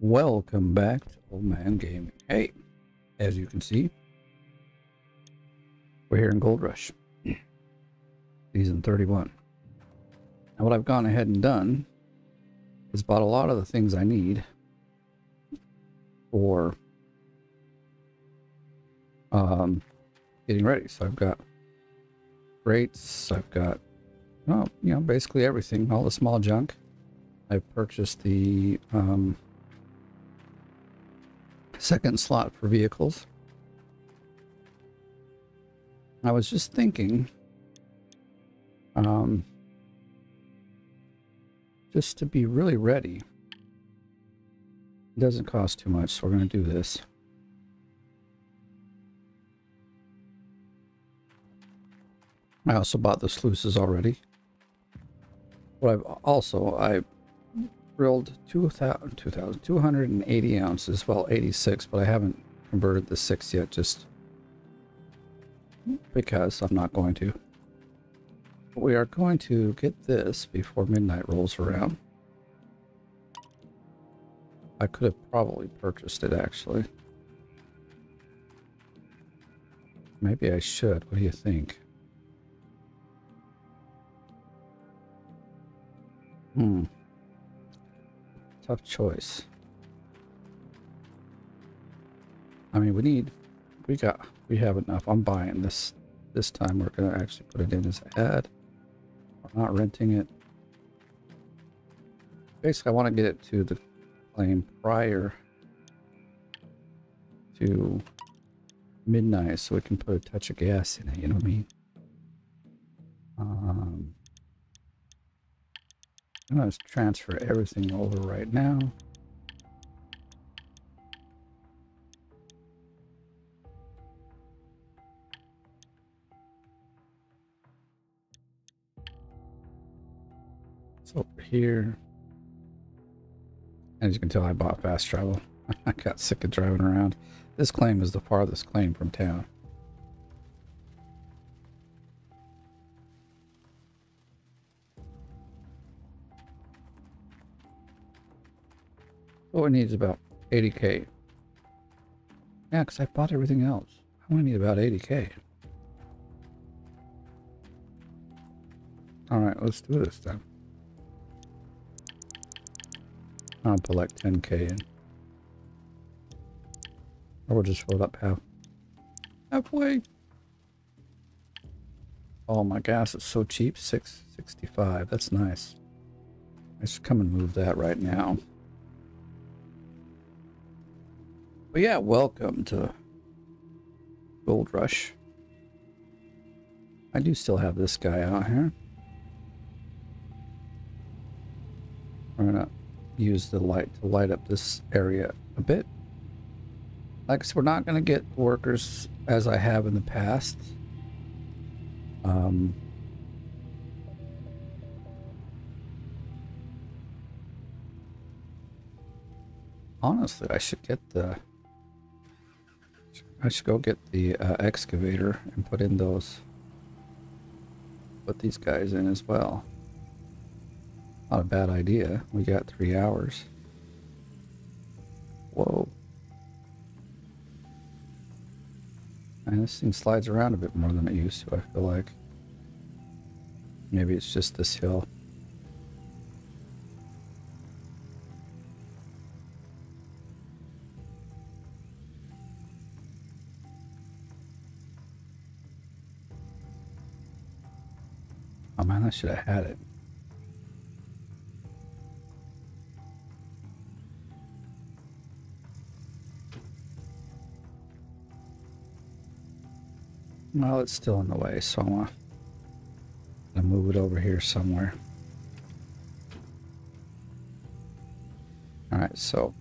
Welcome back to Old Man Gaming. Hey, as you can see, we're here in Gold Rush, season 31. Now, what I've gone ahead and done is bought a lot of the things I need for um, getting ready. So I've got rates, I've got, well, you know, basically everything, all the small junk. I've purchased the um, second slot for vehicles. I was just thinking, um, just to be really ready. It doesn't cost too much, so we're going to do this. I also bought the sluices already. But I've also, I drilled 2,000, 2,000, 280 ounces, well 86, but I haven't converted the 6 yet just because I'm not going to. We are going to get this before midnight rolls around. I could have probably purchased it actually. Maybe I should. What do you think? Hmm. Tough choice. I mean, we need, we got, we have enough. I'm buying this. This time we're going to actually put it in as ad. We're not renting it. Basically, I want to get it to the claim prior to midnight so we can put a touch of gas in it, you know what I mean? Um, I'm going to transfer everything over right now. It's over here. As you can tell, I bought fast travel. I got sick of driving around. This claim is the farthest claim from town. What we need is about 80k. Yeah, because I bought everything else. I only need about 80k. Alright, let's do this then. I'll put like 10k in. Or we'll just fill it up half. Halfway. Oh, my gas is so cheap. 665. That's nice. I should come and move that right now. But yeah, welcome to Gold Rush. I do still have this guy out here. We're gonna use the light to light up this area a bit. Like I said, we're not gonna get workers as I have in the past. Um, honestly, I should get the I should go get the uh, excavator and put in those. Put these guys in as well. Not a bad idea. We got three hours. Whoa. And this thing slides around a bit more than it used to, I feel like. Maybe it's just this hill. I should have had it. Well, it's still in the way, so I'm gonna, gonna move it over here somewhere. Alright, so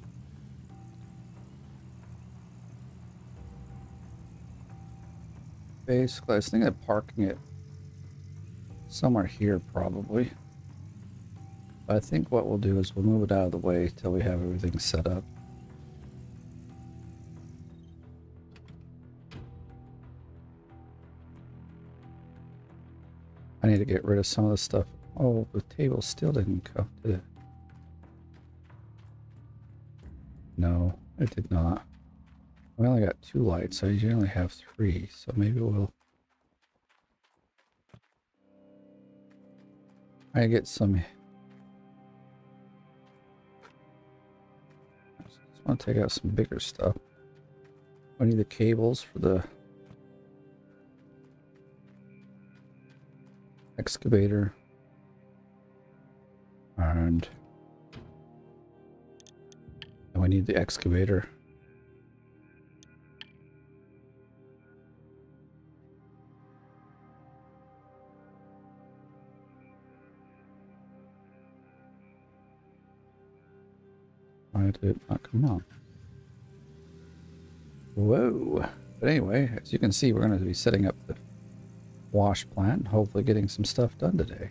basically I was thinking of parking it somewhere here probably. I think what we'll do is we'll move it out of the way till we have everything set up. I need to get rid of some of the stuff. Oh, the table still didn't come, did it? No, it did not. We only got two lights. I generally have three, so maybe we'll... I get some... I just want to take out some bigger stuff. I need the cables for the excavator. And and we need the excavator why did it not come on whoa but anyway as you can see we're going to be setting up the wash plant and hopefully getting some stuff done today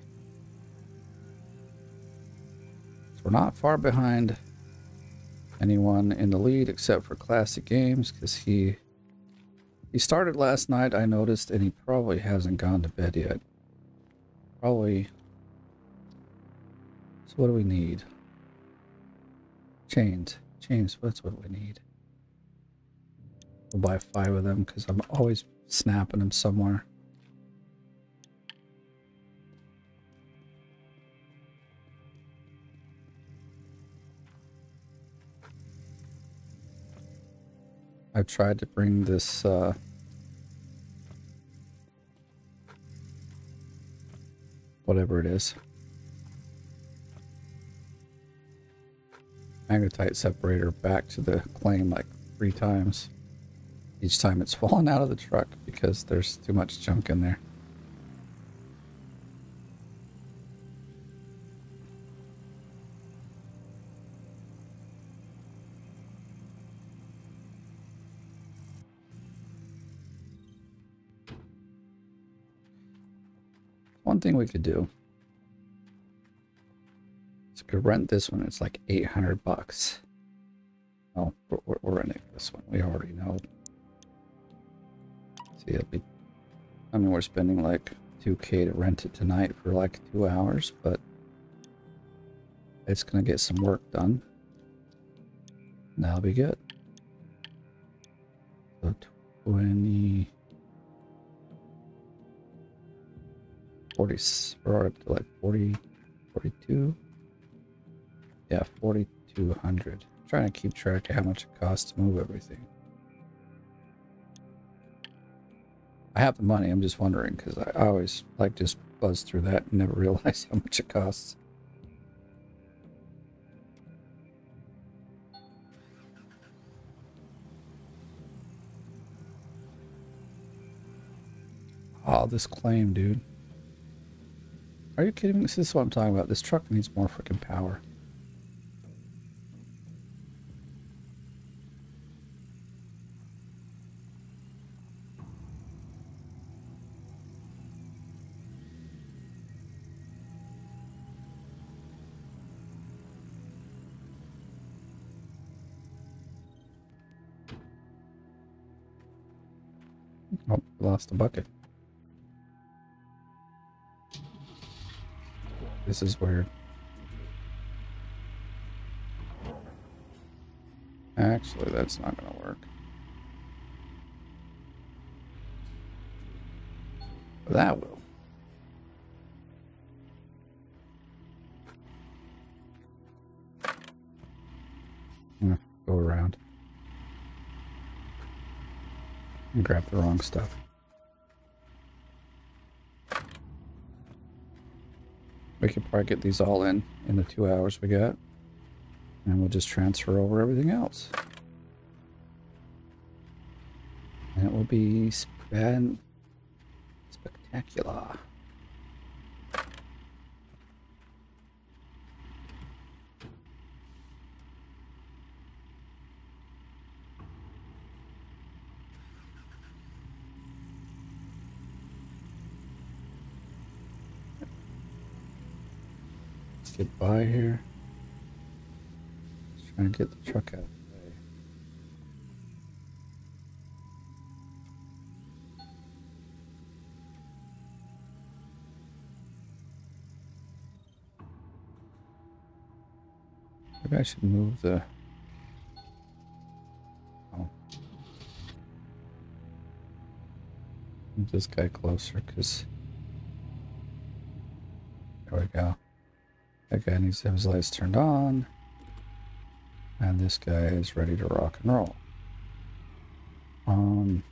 We're not far behind anyone in the lead except for Classic Games because he he started last night, I noticed, and he probably hasn't gone to bed yet. Probably. So what do we need? Chains. Chains, that's what we need. We'll buy five of them because I'm always snapping them somewhere. I've tried to bring this uh, whatever it is magnetite separator back to the claim like three times each time it's fallen out of the truck because there's too much junk in there. One thing we could do we could rent this one. It's like 800 bucks. Oh, we're, we're, we're renting this one. We already know. See, it'll be... I mean, we're spending like 2k to rent it tonight for like two hours, but it's going to get some work done. That'll be good. So 20... 40, we're up to like 40, 42. Yeah, 4,200. Trying to keep track of how much it costs to move everything. I have the money, I'm just wondering, because I always like just buzz through that and never realize how much it costs. Oh, this claim, dude. Are you kidding me? This is what I'm talking about. This truck needs more freaking power. Lost the bucket. This is weird. Actually, that's not going to work. That will. go around. And grab the wrong stuff. We could probably get these all in in the two hours we got. And we'll just transfer over everything else. And it will be spectacular. get by here. Just trying to get the truck out of the way. Maybe I should move the... Oh. Move this guy closer, because... There we go. That guy needs to have his lights turned on. And this guy is ready to rock and roll. Um,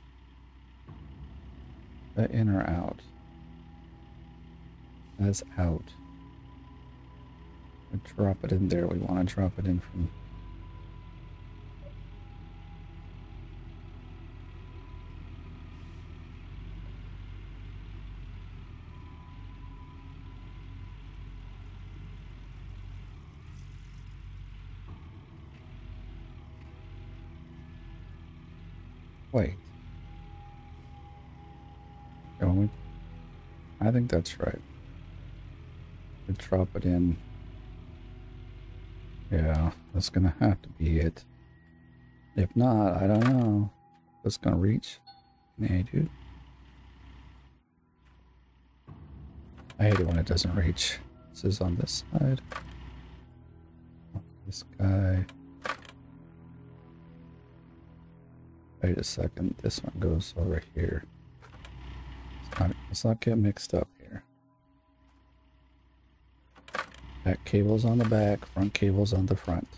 the in or out? That's out. We drop it in there. We want to drop it in from Wait. We? I think that's right. We drop it in. Yeah, that's gonna have to be it. If not, I don't know. It's gonna reach. Hey, dude. I hate it when it doesn't reach. This is on this side. This guy. Wait a second, this one goes over here. Let's not, let's not get mixed up here. Back cable's on the back, front cable's on the front.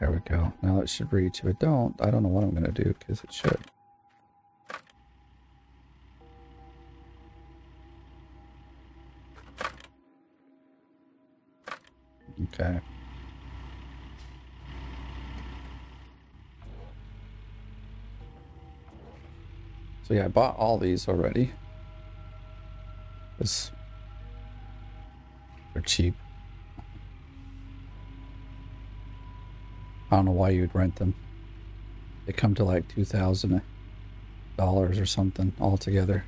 There we go. Now it should reach. If it don't, I don't know what I'm going to do because it should. Okay. So yeah, I bought all these already. Because they're cheap. I don't know why you'd rent them. They come to like two thousand dollars or something altogether.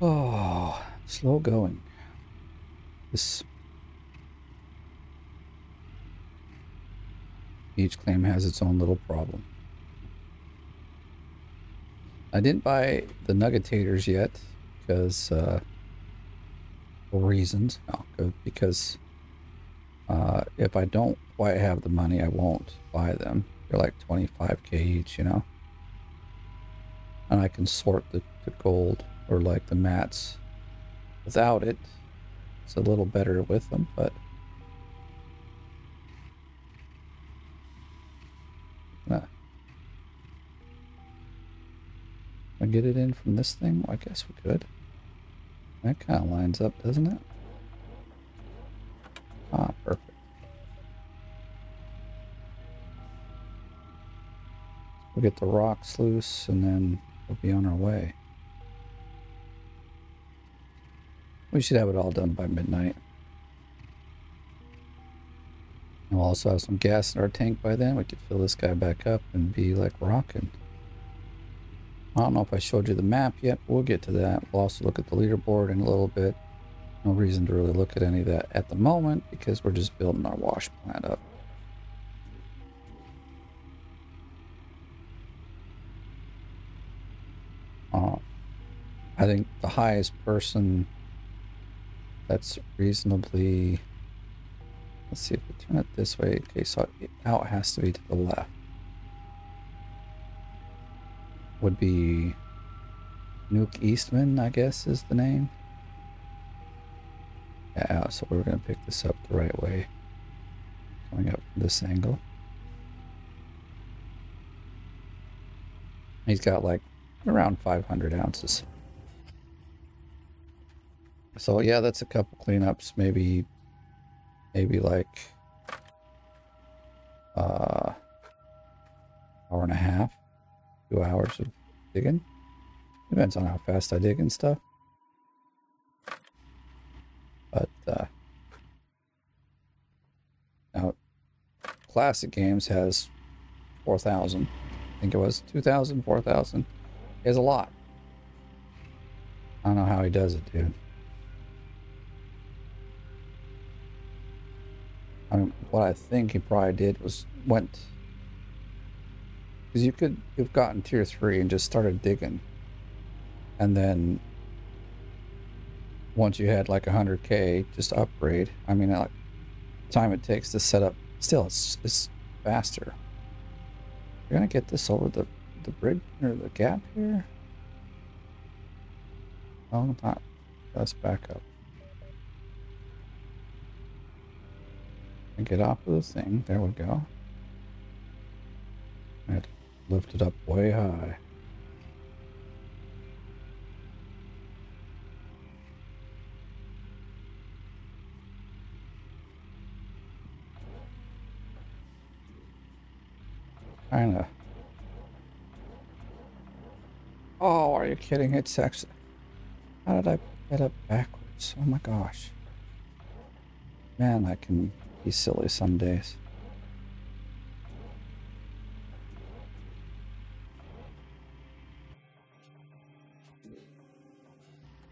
Oh, slow going. This each claim has its own little problem. I didn't buy the Nuggetators yet because uh, for reasons. No, because uh, if I don't quite have the money, I won't buy them. They're like 25k each, you know. And I can sort the, the gold or like the mats without it. It's a little better with them, but nah. I get it in from this thing? Well, I guess we could. That kind of lines up, doesn't it? Ah, perfect. We'll get the rocks loose and then we'll be on our way. We should have it all done by midnight. And we'll also have some gas in our tank by then. We could fill this guy back up and be like rocking. I don't know if I showed you the map yet. We'll get to that. We'll also look at the leaderboard in a little bit. No reason to really look at any of that at the moment because we're just building our wash plant up. Uh, I think the highest person that's reasonably... Let's see if we turn it this way. Okay, so out has to be to the left. Would be Nuke Eastman, I guess is the name. Yeah, so we're going to pick this up the right way. Coming up this angle. He's got like around 500 ounces. So yeah, that's a couple cleanups, maybe, maybe like, uh, hour and a half, two hours of digging. Depends on how fast I dig and stuff. But, uh, now, Classic Games has 4,000. I think it was 2,000, 4,000. He a lot. I don't know how he does it, dude. I mean, what I think he probably did was went because you could have gotten tier three and just started digging, and then once you had like 100k, just upgrade. I mean, like time it takes to set up, still it's, it's faster. You're gonna get this over the the bridge or the gap here. Oh, not. Let's back up. And get off of the thing. There we go. I had to lift it up way high. Kind of. Oh, are you kidding? It's actually. How did I get up backwards? Oh my gosh. Man, I can be silly some days.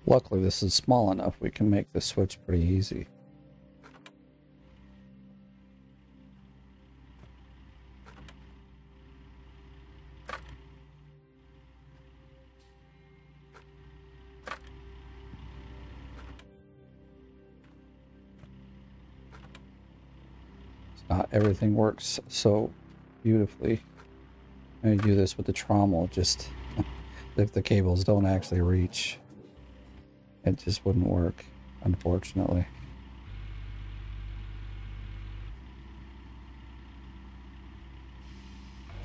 Luckily, this is small enough we can make the switch pretty easy. Everything works so beautifully. I do this with the trommel, just if the cables don't actually reach, it just wouldn't work, unfortunately.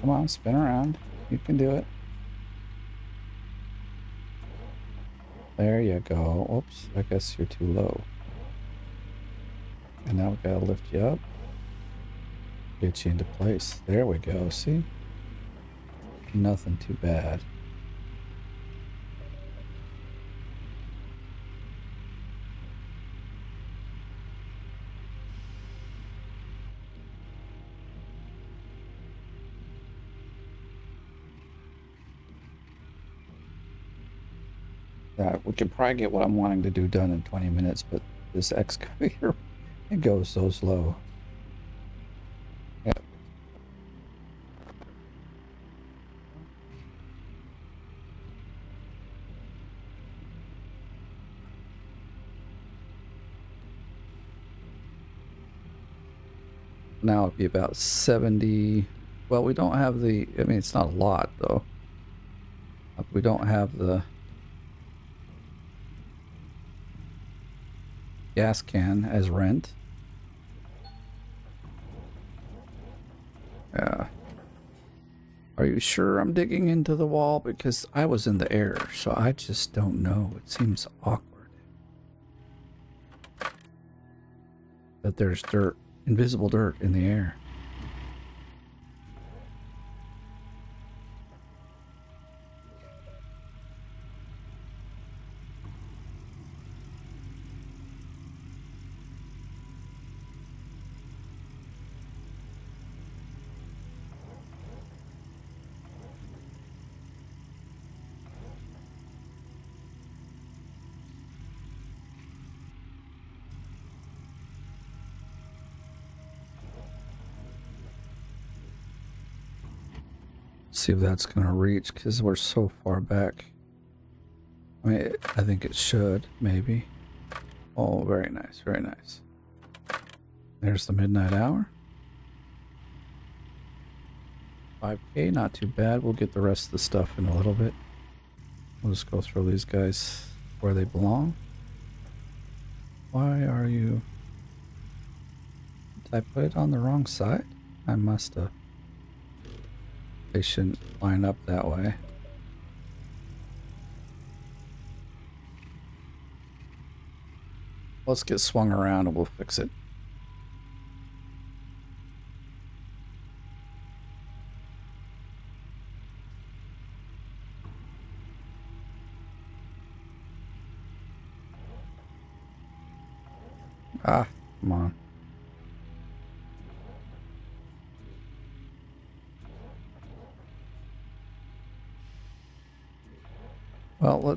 Come on, spin around. You can do it. There you go. Oops, I guess you're too low. And now we gotta lift you up. Get you into place. There we go, see? Nothing too bad. Yeah, we could probably get what I'm wanting to do done in 20 minutes, but this excavator, it goes so slow. now it'd be about 70 well we don't have the I mean it's not a lot though. Uh, we don't have the gas can as rent. Yeah. Are you sure I'm digging into the wall? Because I was in the air so I just don't know. It seems awkward. That there's dirt invisible dirt in the air. See if that's going to reach because we're so far back. I mean, I think it should, maybe. Oh, very nice, very nice. There's the midnight hour. 5k, not too bad. We'll get the rest of the stuff in a little bit. We'll just go throw these guys where they belong. Why are you... Did I put it on the wrong side? I must have. They shouldn't line up that way. Let's get swung around and we'll fix it.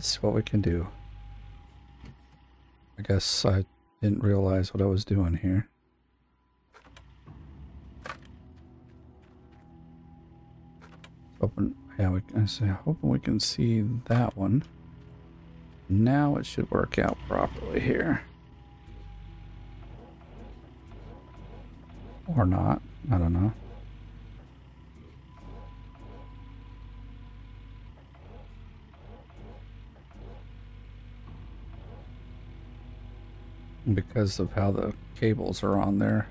Let's see what we can do. I guess I didn't realize what I was doing here. Open, yeah, we, I say, hoping we can see that one. Now it should work out properly here. Or not. I don't know. Because of how the cables are on there.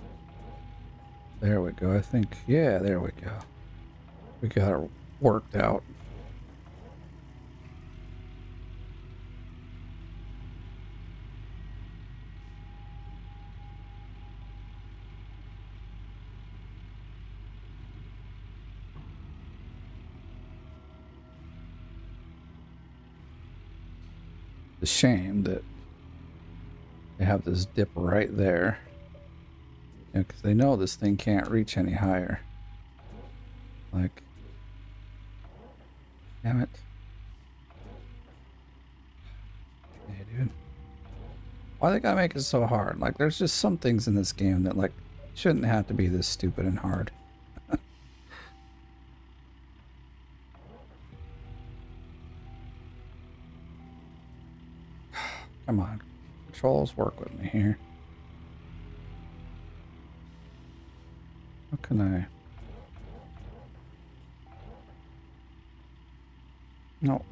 There we go. I think, yeah, there we go. We got it worked out. a shame that they have this dip right there. Because they know this thing can't reach any higher. Like, damn it. Hey, dude. Why they gotta make it so hard? Like, there's just some things in this game that, like, shouldn't have to be this stupid and hard. Controls, work with me here. How can I... No.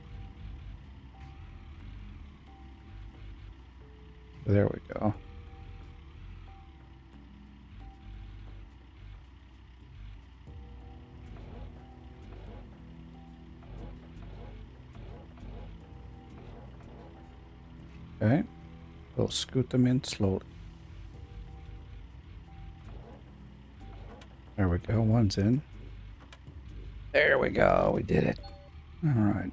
There we go. Okay. We'll scoot them in slowly. There we go. One's in. There we go. We did it. All right.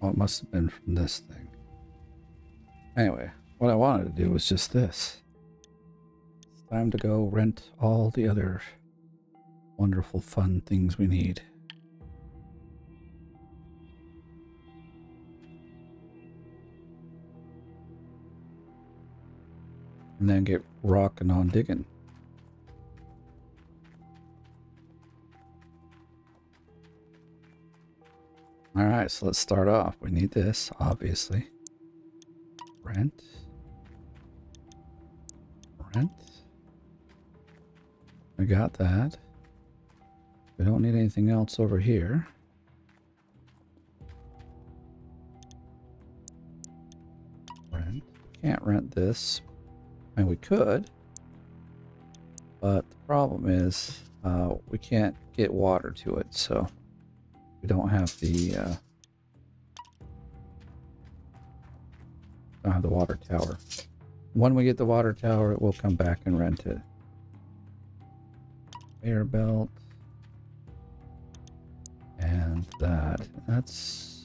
Well, it must have been from this thing. Anyway, what I wanted to do was just this. Time to go rent all the other wonderful fun things we need. And then get rocking on digging. Alright, so let's start off. We need this, obviously. Rent. Rent. We got that. We don't need anything else over here. Rent. Can't rent this. I mean, we could. But the problem is uh, we can't get water to it, so we don't have the uh, don't have the water tower. When we get the water tower, we'll come back and rent it air belt. And that. That's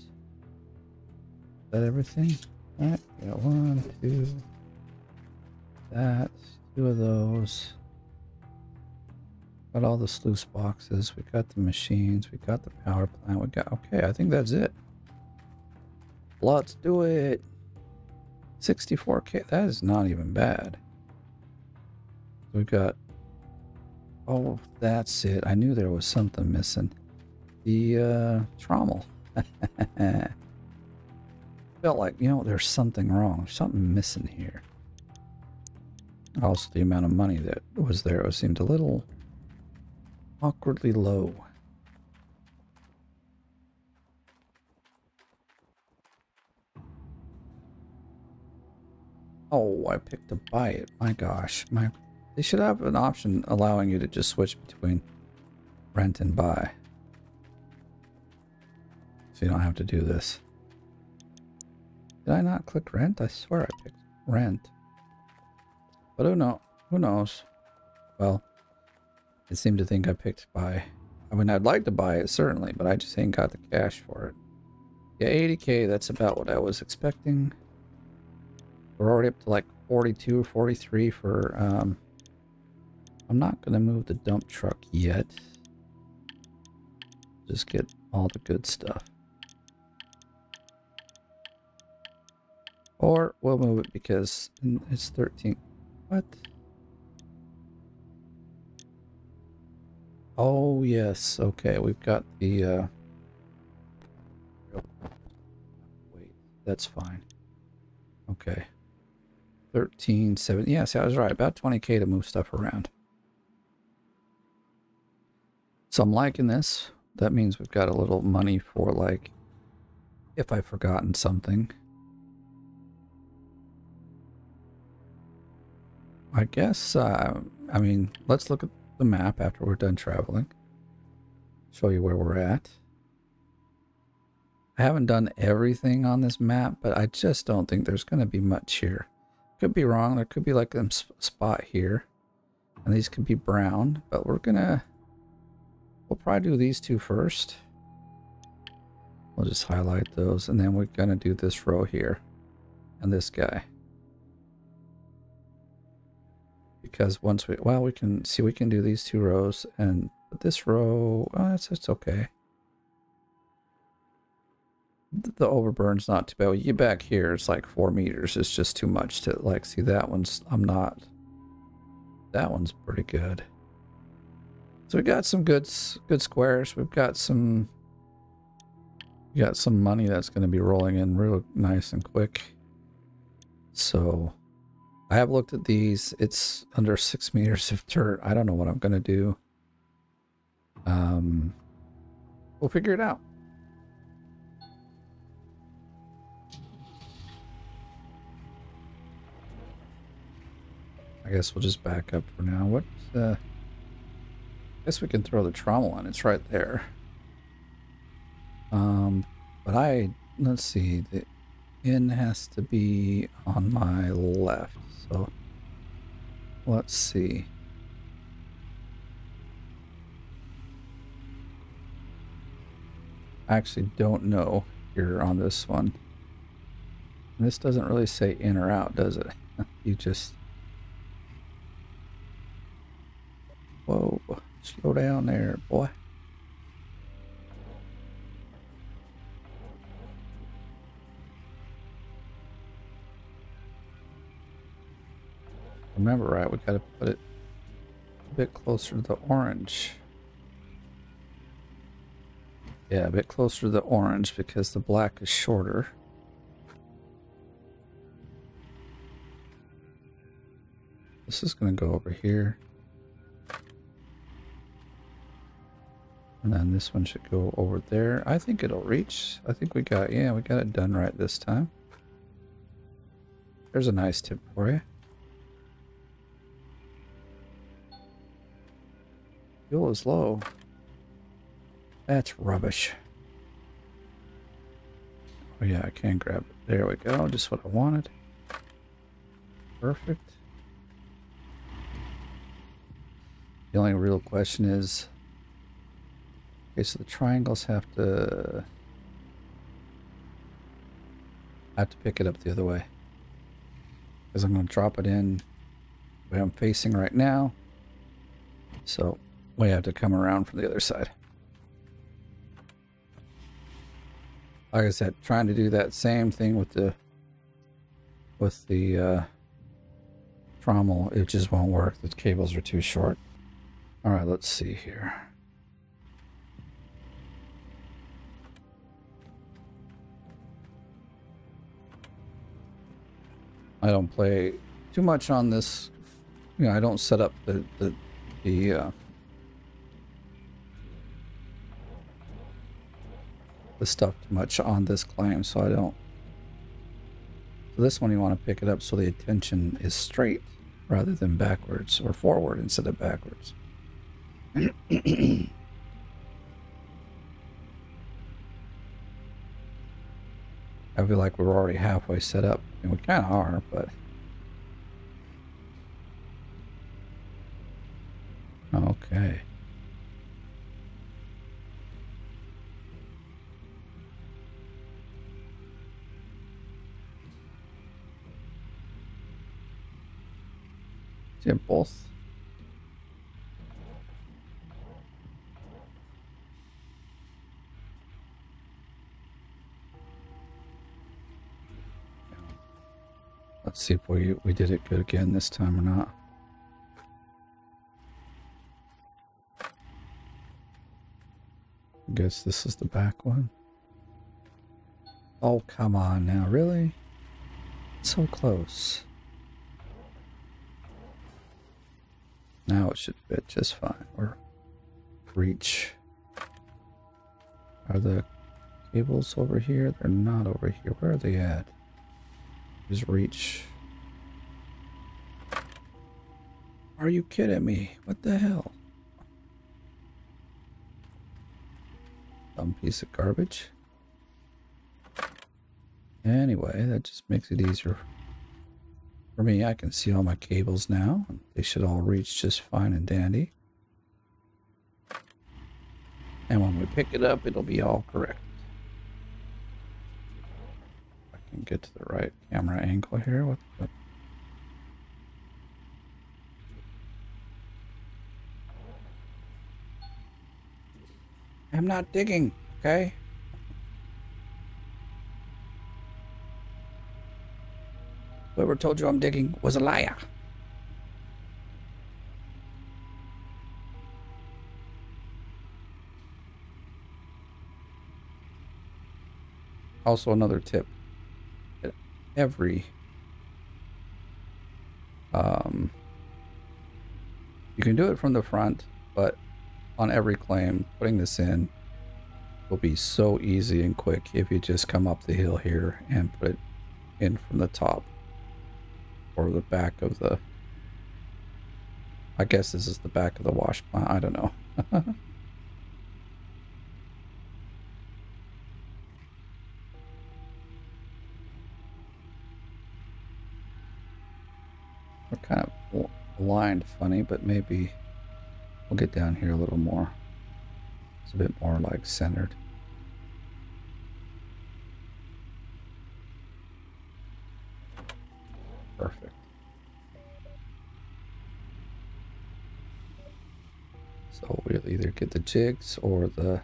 that everything? Alright, got one, two, that, two of those. Got all the sluice boxes, we got the machines, we got the power plant, we got okay, I think that's it. Let's do it. 64k, that is not even bad. We've got Oh, that's it. I knew there was something missing. The uh, trommel. Felt like, you know, there's something wrong. Something missing here. Also, the amount of money that was there it seemed a little awkwardly low. Oh, I picked a bite. My gosh, my they should have an option allowing you to just switch between rent and buy. So you don't have to do this. Did I not click rent? I swear I picked rent. But who know who knows? Well, it seemed to think I picked buy. I mean I'd like to buy it certainly, but I just ain't got the cash for it. Yeah, 80k, that's about what I was expecting. We're already up to like 42 43 for um, I'm not going to move the dump truck yet. Just get all the good stuff. Or we'll move it because it's 13. What? Oh, yes. Okay, we've got the... Uh... Wait, that's fine. Okay. 13, 7. Yes, I was right. About 20k to move stuff around. So I'm liking this. That means we've got a little money for, like, if I've forgotten something. I guess, uh, I mean, let's look at the map after we're done traveling. Show you where we're at. I haven't done everything on this map, but I just don't think there's going to be much here. Could be wrong. There could be like a spot here. And these could be brown, but we're going to... We'll probably do these two first. We'll just highlight those, and then we're going to do this row here. And this guy. because once we, well, we can see we can do these two rows and this row, oh, it's, it's okay. The overburn's not too bad. When you get back here, it's like four meters. It's just too much to like see that one's, I'm not, that one's pretty good. So we got some good, good squares. We've got some, we got some money that's going to be rolling in real nice and quick. So I have looked at these. It's under six meters of dirt. I don't know what I'm going to do. Um, we'll figure it out. I guess we'll just back up for now. What? Uh, guess we can throw the trommel on. It's right there. Um, but I let's see. The inn has to be on my left. So let's see. I actually don't know here on this one. This doesn't really say in or out, does it? you just... Whoa, slow down there, boy. remember right, we got to put it a bit closer to the orange. Yeah, a bit closer to the orange because the black is shorter. This is going to go over here. And then this one should go over there. I think it'll reach. I think we got, yeah, we got it done right this time. There's a nice tip for you. Fuel is low. That's rubbish. Oh yeah, I can grab it. There we go. Just what I wanted. Perfect. The only real question is... Okay, so the triangles have to... I have to pick it up the other way. Because I'm going to drop it in where I'm facing right now. So we have to come around from the other side. Like I said, trying to do that same thing with the with the uh, trommel, it just won't work. The cables are too short. All right, let's see here. I don't play too much on this. You know, I don't set up the the the uh, the stuff too much on this claim, so I don't. So this one you want to pick it up so the attention is straight rather than backwards or forward instead of backwards. I feel like we're already halfway set up. and we kind of are, but... Okay. Do both? Let's see if we, we did it good again this time or not. I guess this is the back one. Oh, come on now, really? So close. Now it should fit just fine. Or reach. Are the cables over here? They're not over here. Where are they at? Just reach. Are you kidding me? What the hell? Dumb piece of garbage. Anyway, that just makes it easier for me. I can see all my cables now. They should all reach just fine and dandy. And when we pick it up, it'll be all correct. I can get to the right camera angle here. What the I'm not digging, okay? Whoever told you I'm digging was a liar. Also another tip. Every um you can do it from the front, but on every claim, putting this in will be so easy and quick if you just come up the hill here and put it in from the top or the back of the I guess this is the back of the wash plant. I don't know. We're kind of aligned funny, but maybe we'll get down here a little more. It's a bit more like centered. Perfect. So we'll either get the jigs or the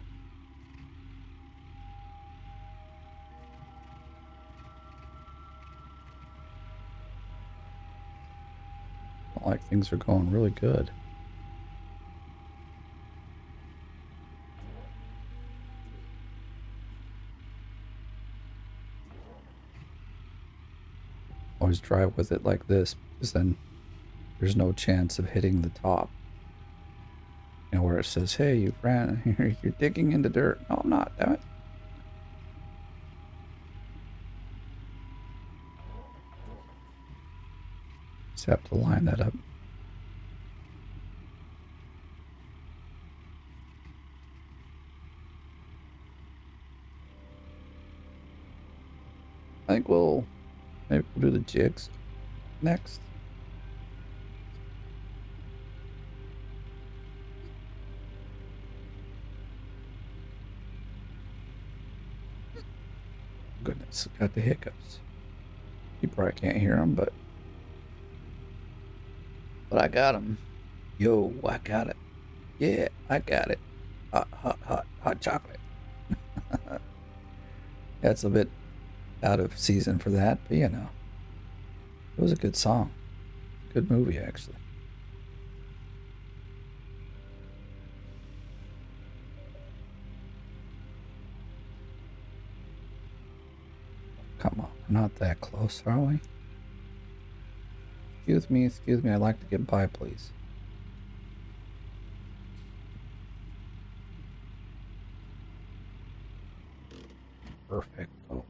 like things are going really good. Always drive with it like this because then there's no chance of hitting the top. You know, where it says, hey, you ran, here you're digging into dirt. No, I'm not, damn it. Just have to line that up. I think we'll Maybe we'll do the jigs next. Goodness, got the hiccups. You probably can't hear them, but but I got them. Yo, I got it. Yeah, I got it. Hot, hot, hot, hot chocolate. That's a bit out of season for that, but you know, it was a good song. Good movie, actually. Come on, we're not that close, are we? Excuse me, excuse me, I'd like to get by, please. Perfect. Oh.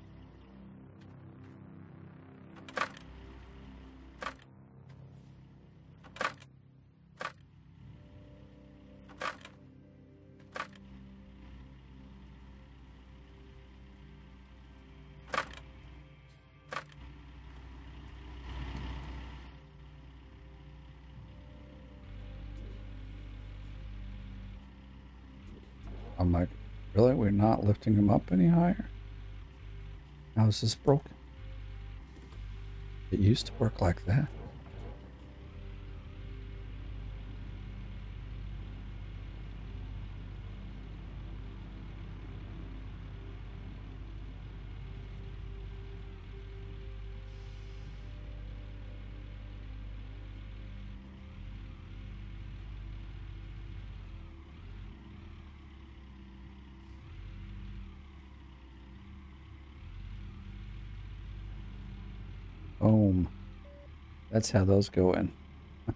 Not lifting him up any higher? How is this broken? It used to work like that. That's how those go in.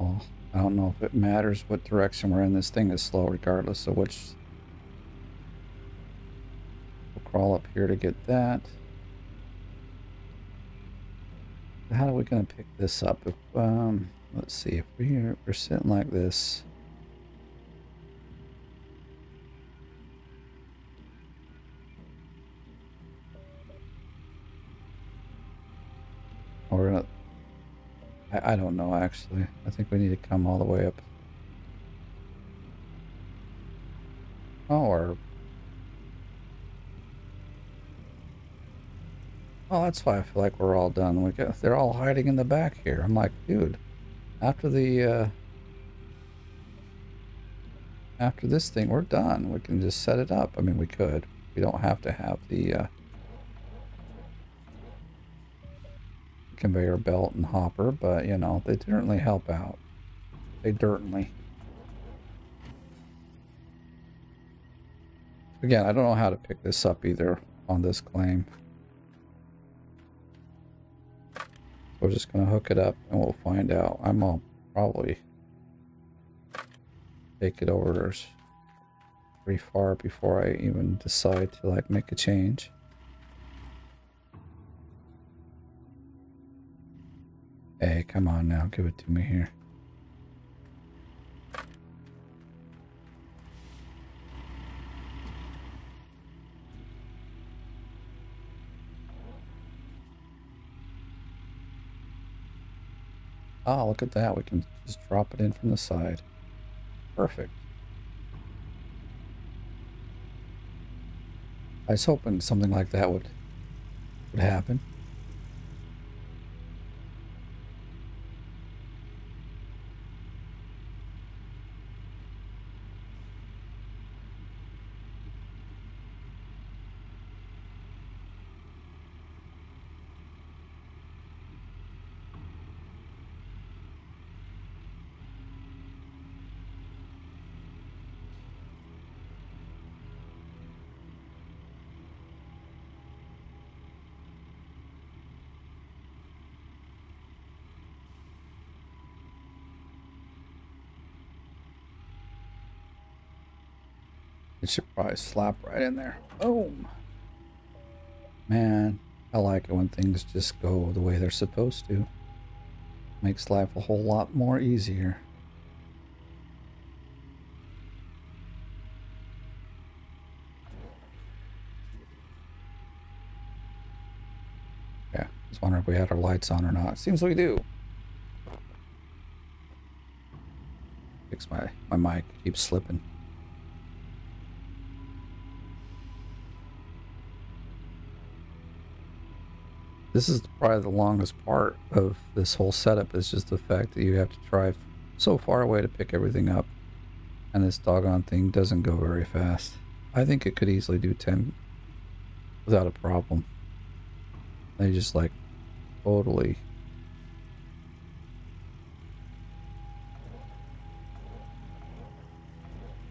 well, I don't know if it matters what direction we're in. This thing is slow regardless of which. We'll crawl up here to get that. How are we going to pick this up? If, um, let's see. If we're, we're sitting like this. We're gonna. I, I don't know actually. I think we need to come all the way up. Oh, or. Oh, that's why I feel like we're all done. We got, they're all hiding in the back here. I'm like, dude, after the uh, after this thing, we're done. We can just set it up. I mean, we could. We don't have to have the uh, conveyor belt and hopper, but you know, they certainly help out. They certainly. Again, I don't know how to pick this up either on this claim. We're just going to hook it up and we'll find out. I'm to probably take it over pretty far before I even decide to like make a change. Hey, come on now, give it to me here. Oh, look at that. We can just drop it in from the side. Perfect. I was hoping something like that would would happen. Should probably slap right in there. Boom. Man, I like it when things just go the way they're supposed to. Makes life a whole lot more easier. Yeah, just wondering if we had our lights on or not. Seems we do. Fix my, my mic, keeps slipping. This is probably the longest part of this whole setup is just the fact that you have to drive so far away to pick everything up. And this doggone thing doesn't go very fast. I think it could easily do 10 without a problem. They just like totally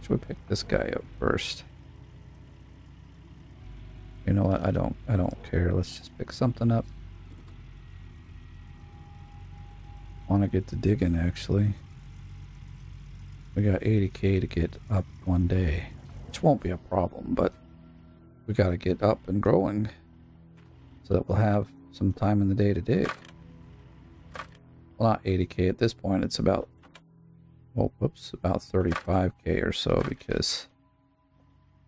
Should we pick this guy up first? You know what? I don't I don't care. Let's just pick something up. Want to get to digging actually. We got 80k to get up one day, which won't be a problem, but we got to get up and growing so that we'll have some time in the day to dig. Well, not 80k at this point. It's about, well, whoops, about 35k or so because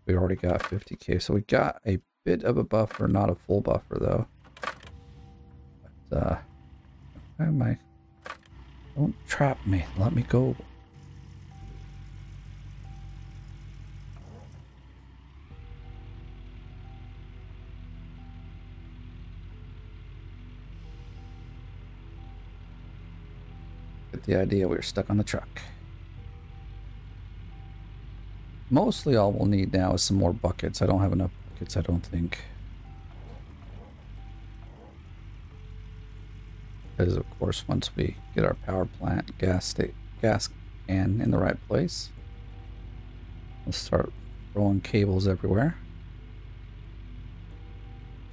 we already got 50k. So we got a bit of a buffer, not a full buffer though. But, uh, why am I? Don't trap me. Let me go. Get the idea we are stuck on the truck. Mostly all we'll need now is some more buckets. I don't have enough buckets, I don't think. Because of course once we get our power plant gas state gas can in the right place, we'll start throwing cables everywhere.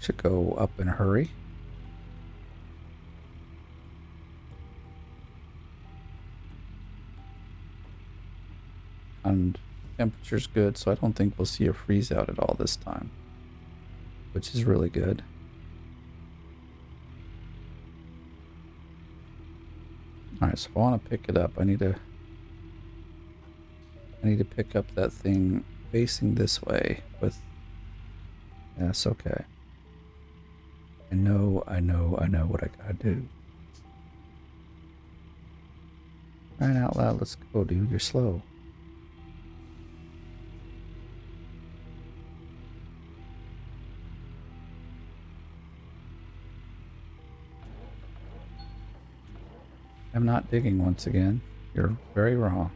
should go up in a hurry. And temperature's good, so I don't think we'll see a freeze out at all this time, which is really good. All right, so if I want to pick it up, I need to I need to pick up that thing facing this way with Yes, okay. I know, I know, I know what I gotta do. Crying out loud, let's go, dude. You're slow. I'm not digging once again. You're very wrong.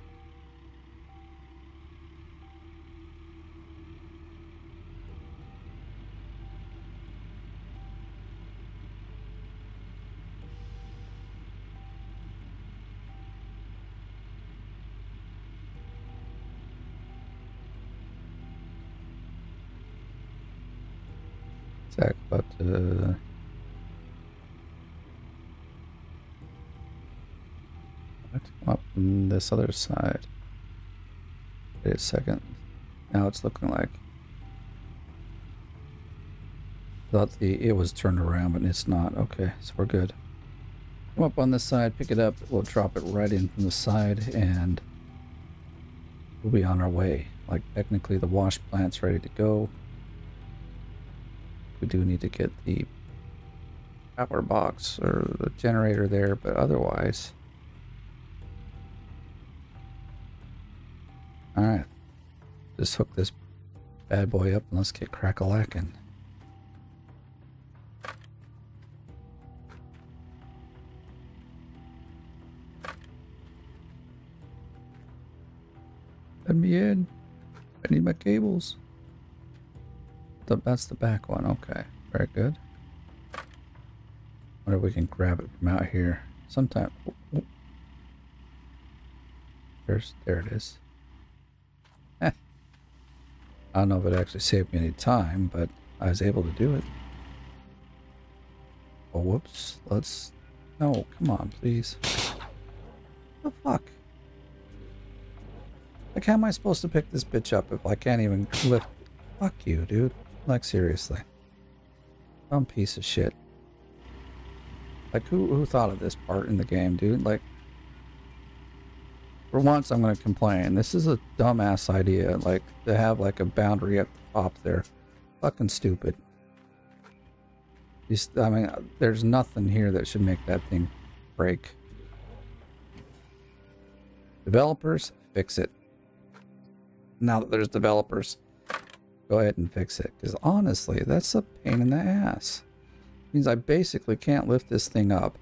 This other side. Wait a second. Now it's looking like thought the it was turned around, but it's not. Okay, so we're good. Come up on this side, pick it up. We'll drop it right in from the side, and we'll be on our way. Like technically, the wash plant's ready to go. We do need to get the power box or the generator there, but otherwise. Alright. Just hook this bad boy up and let's get crack-a-lacking. Let me in. I need my cables. The, That's the back one. Okay. Very good. Wonder if we can grab it from out here. Sometime. There's, there it is. I don't know if it actually saved me any time, but I was able to do it. Oh, whoops. Let's... No, come on, please. What the fuck? Like, how am I supposed to pick this bitch up if I can't even lift... Fuck you, dude. Like, seriously. Some piece of shit. Like, who, who thought of this part in the game, dude? Like, for once, I'm going to complain. This is a dumbass idea, like, to have, like, a boundary at the top there. Fucking stupid. I mean, there's nothing here that should make that thing break. Developers, fix it. Now that there's developers, go ahead and fix it. Because honestly, that's a pain in the ass. It means I basically can't lift this thing up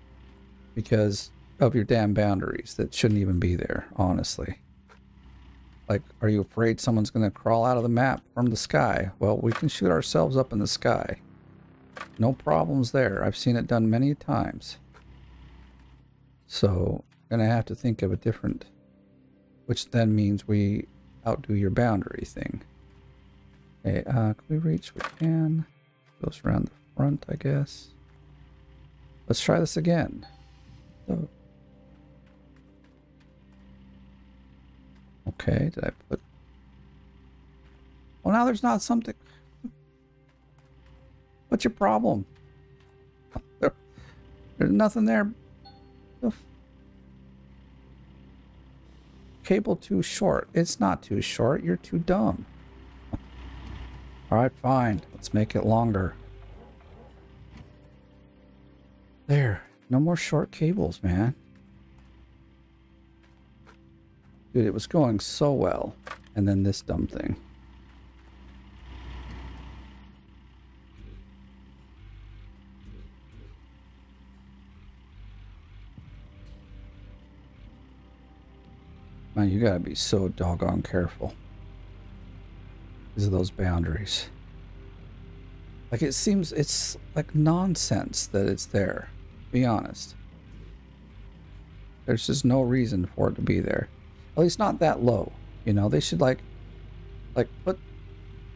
because of your damn boundaries that shouldn't even be there, honestly. Like, are you afraid someone's going to crawl out of the map from the sky? Well, we can shoot ourselves up in the sky. No problems there. I've seen it done many times. So, going to have to think of a different... Which then means we outdo your boundary thing. Okay, uh, can we reach? We can. Goes around the front, I guess. Let's try this again. So, Okay, did I put... Well, now there's not something... What's your problem? There's nothing there. Cable too short. It's not too short. You're too dumb. Alright, fine. Let's make it longer. There. No more short cables, man. Dude, it was going so well. And then this dumb thing. Man, you gotta be so doggone careful. These are those boundaries. Like it seems it's like nonsense that it's there. Be honest. There's just no reason for it to be there. At least not that low. You know, they should like, like put,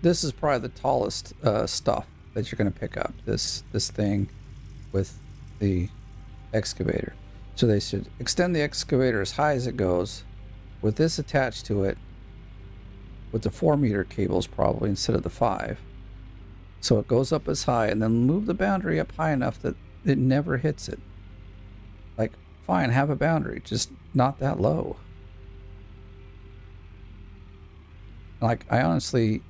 this is probably the tallest uh, stuff that you're going to pick up this this thing with the excavator. So they should extend the excavator as high as it goes with this attached to it with the four meter cables probably instead of the five. So it goes up as high and then move the boundary up high enough that it never hits it. Like, fine, have a boundary, just not that low. Like, I honestly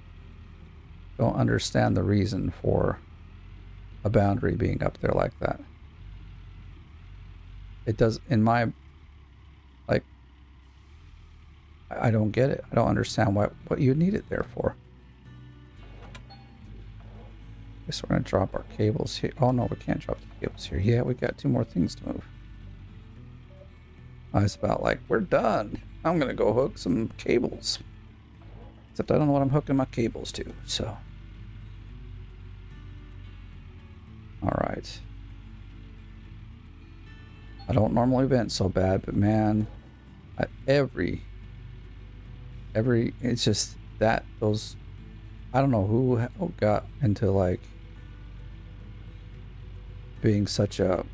don't understand the reason for a boundary being up there like that. It does, in my, like, I don't get it. I don't understand what, what you need it there for. Guess we're gonna drop our cables here. Oh no, we can't drop the cables here. Yeah, we got two more things to move. I was about like, we're done. I'm gonna go hook some cables. Except I don't know what I'm hooking my cables to, so. Alright. I don't normally vent so bad, but man, I, every, every, it's just that, those, I don't know who got into like being such a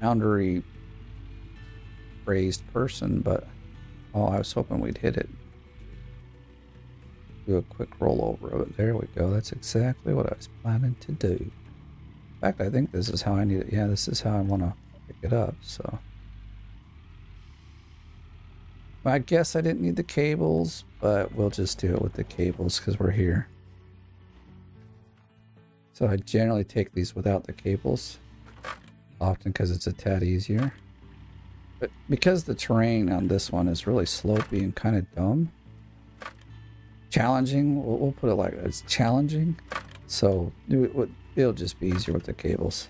boundary raised person, but oh, I was hoping we'd hit it do a quick rollover of it. There we go. That's exactly what I was planning to do. In fact, I think this is how I need it. Yeah, this is how I want to pick it up, so. I guess I didn't need the cables, but we'll just do it with the cables because we're here. So I generally take these without the cables, often because it's a tad easier. But because the terrain on this one is really slopey and kind of dumb, challenging. We'll, we'll put it like it's challenging. So it, it'll just be easier with the cables.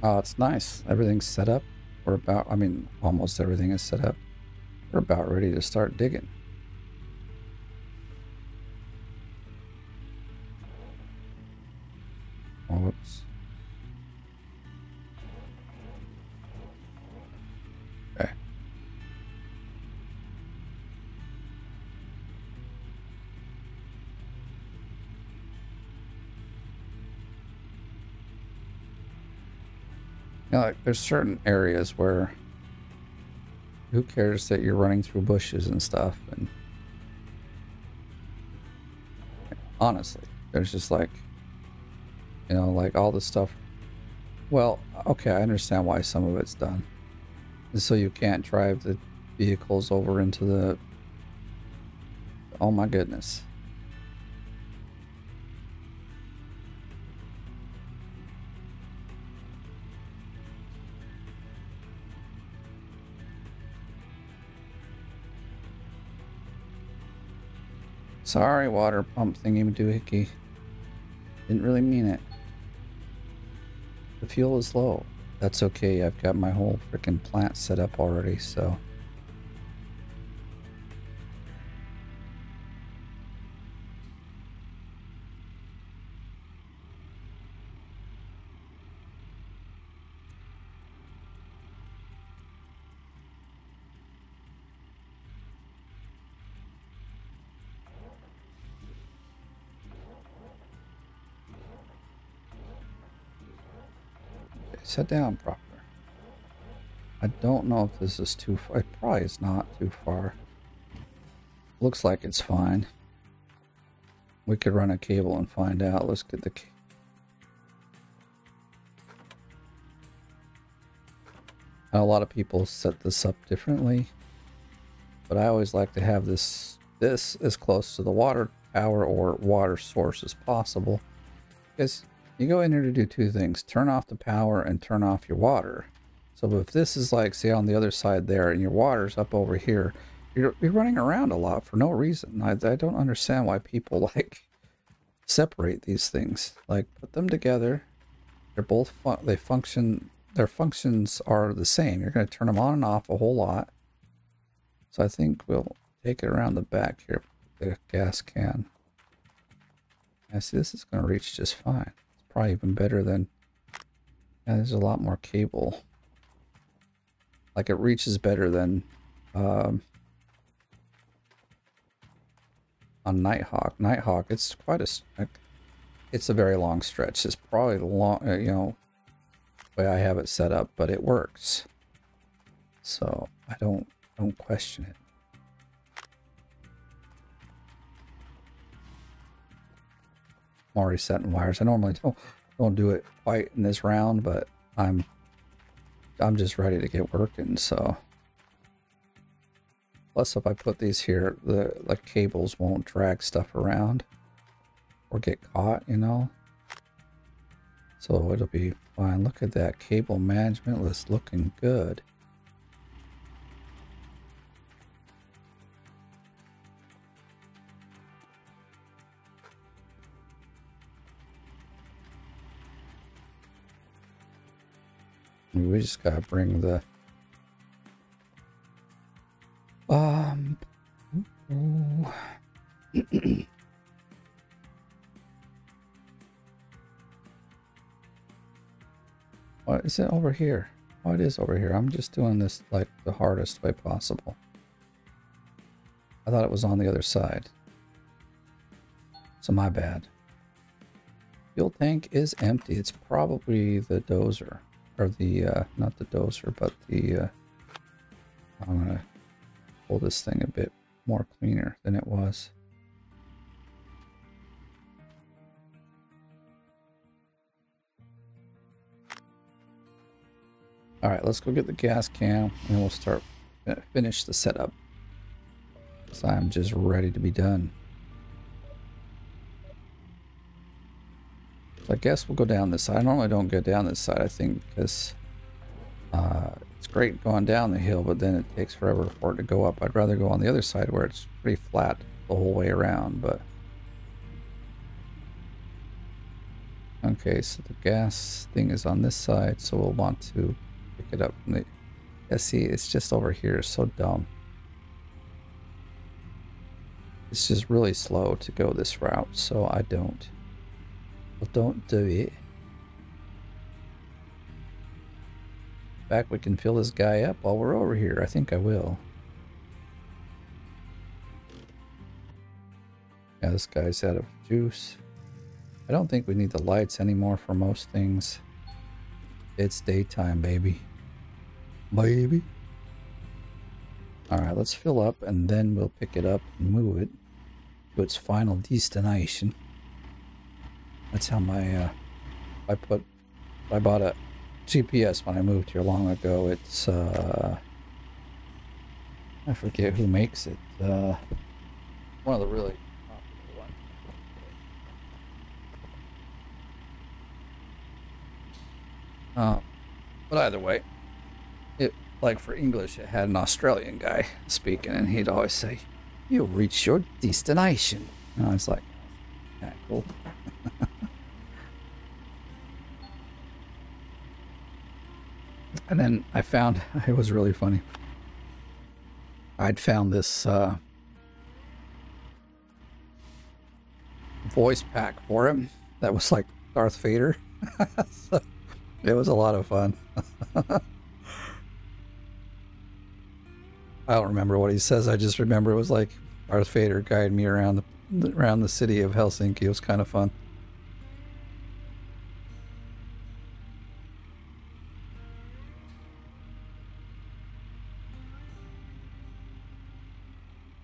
Oh, it's nice. Everything's set up. We're about, I mean, almost everything is set up. We're about ready to start digging. Whoops. Okay. You know, like there's certain areas where who cares that you're running through bushes and stuff? And honestly there's just like you know like all the stuff. Well okay i understand why some of it's done. And so you can't drive the vehicles over into the oh my goodness Sorry, water pump thingy doohickey. Didn't really mean it. The fuel is low. That's okay. I've got my whole freaking plant set up already, so. Set down proper. I don't know if this is too far. It probably is not too far. Looks like it's fine. We could run a cable and find out. Let's get the... A lot of people set this up differently. But I always like to have this this as close to the water tower or water source as possible. Because you go in here to do two things turn off the power and turn off your water. So if this is like say on the other side there and your water's up over here you're, you're running around a lot for no reason. I, I don't understand why people like separate these things. Like put them together. They're both they function their functions are the same. You're going to turn them on and off a whole lot. So I think we'll take it around the back here the gas can. I see this is going to reach just fine. Probably even better than... Yeah, there's a lot more cable. Like it reaches better than um, on Nighthawk. Nighthawk, it's quite a... It's a very long stretch. It's probably long, uh, you know, way I have it set up, but it works. So I don't don't question it. Already setting wires. I normally don't don't do it quite in this round, but I'm I'm just ready to get working, so plus if I put these here, the like cables won't drag stuff around or get caught, you know. So it'll be fine. Look at that cable management list looking good. We just gotta bring the um what is it over here? Oh, it is over here. I'm just doing this like the hardest way possible. I thought it was on the other side. So my bad. Fuel tank is empty. It's probably the dozer or the uh, not the dozer, but the uh, I'm gonna pull this thing a bit more cleaner than it was. All right, let's go get the gas can and we'll start uh, finish the setup. So I'm just ready to be done. So I guess we'll go down this side. I normally don't go down this side, I think, because uh, it's great going down the hill, but then it takes forever for it to go up. I'd rather go on the other side where it's pretty flat the whole way around, but... Okay, so the gas thing is on this side, so we'll want to pick it up from the... Yeah, see, it's just over here. So dumb. It's just really slow to go this route, so I don't. Well, don't do it. In fact, we can fill this guy up while we're over here. I think I will. Yeah, this guy's out of juice. I don't think we need the lights anymore for most things. It's daytime, baby. Baby. Alright, let's fill up and then we'll pick it up and move it to its final destination. That's how my, uh, I put, I bought a GPS when I moved here long ago. It's, uh, I forget who makes it. Uh, one of the really popular ones. Uh, but either way, it, like for English, it had an Australian guy speaking, and he'd always say, You'll reach your destination. And I was like, Yeah, cool. And then I found, it was really funny. I'd found this uh, voice pack for him that was like Darth Vader. so it was a lot of fun. I don't remember what he says. I just remember it was like Darth Vader guiding me around the around the city of Helsinki. It was kind of fun.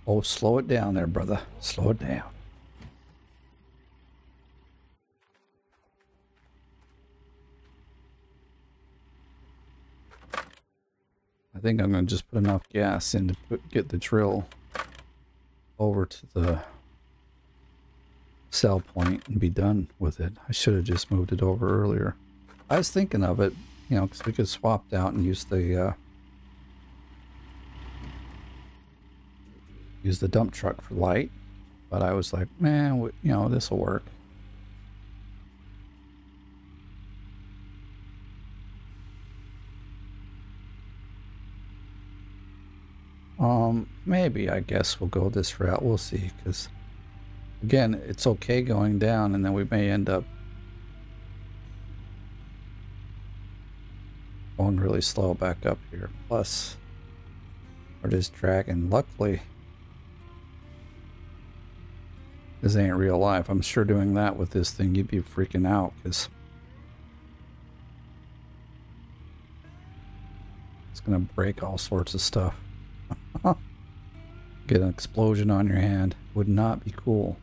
Oh, slow it down there, brother. Slow it down. I think I'm going to just put enough gas in to put, get the drill over to the sell point and be done with it. I should have just moved it over earlier. I was thinking of it, you know, because we could swap out and use the uh, use the dump truck for light, but I was like, man, you know, this will work. Um, maybe, I guess we'll go this route. We'll see, because, again, it's okay going down, and then we may end up going really slow back up here. Plus, we're just dragging. Luckily, this ain't real life. I'm sure doing that with this thing, you'd be freaking out, because it's going to break all sorts of stuff. Get an explosion on your hand. Would not be cool.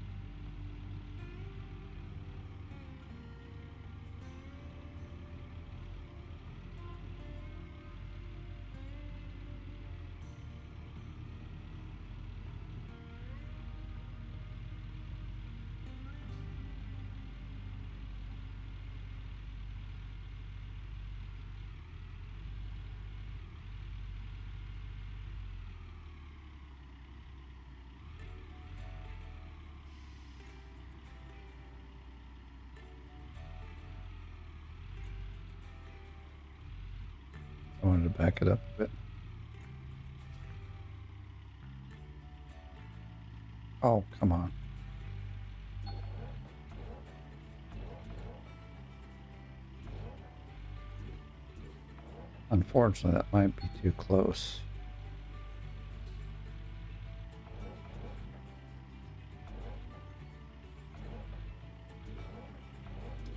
Unfortunately, that might be too close.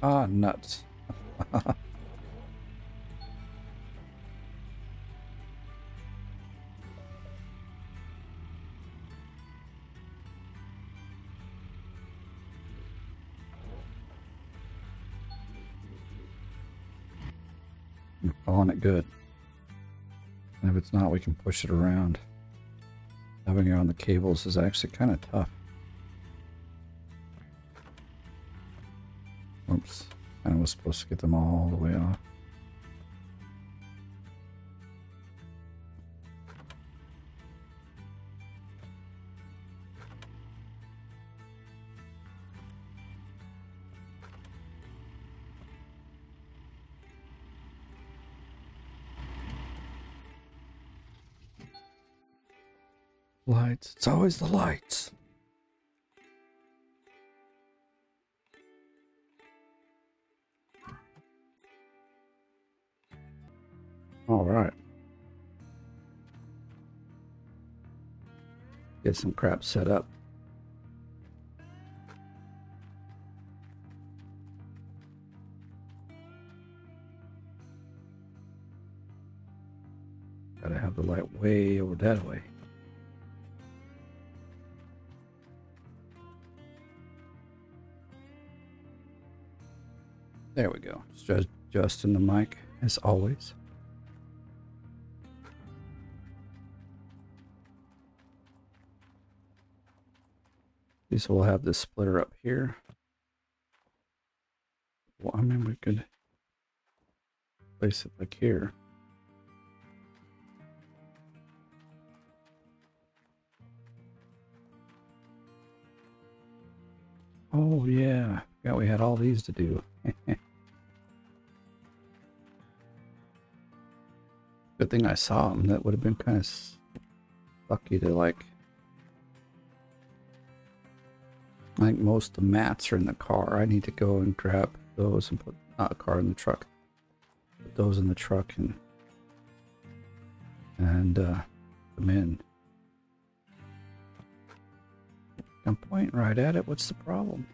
Ah, nuts. not, we can push it around. Having it on the cables is actually kind of tough. Oops. I was supposed to get them all the way off. Lights. It's always the lights. All right. Get some crap set up. Gotta have the light way over that way. There we go. Just adjusting the mic as always. So we'll have this splitter up here. Well, I mean, we could place it like here. Oh yeah, yeah, we had all these to do. Good thing I saw them. That would have been kind of lucky to like. I think most of the mats are in the car. I need to go and grab those and put not a car in the truck. Put those in the truck and and uh, them in. I'm pointing right at it. What's the problem?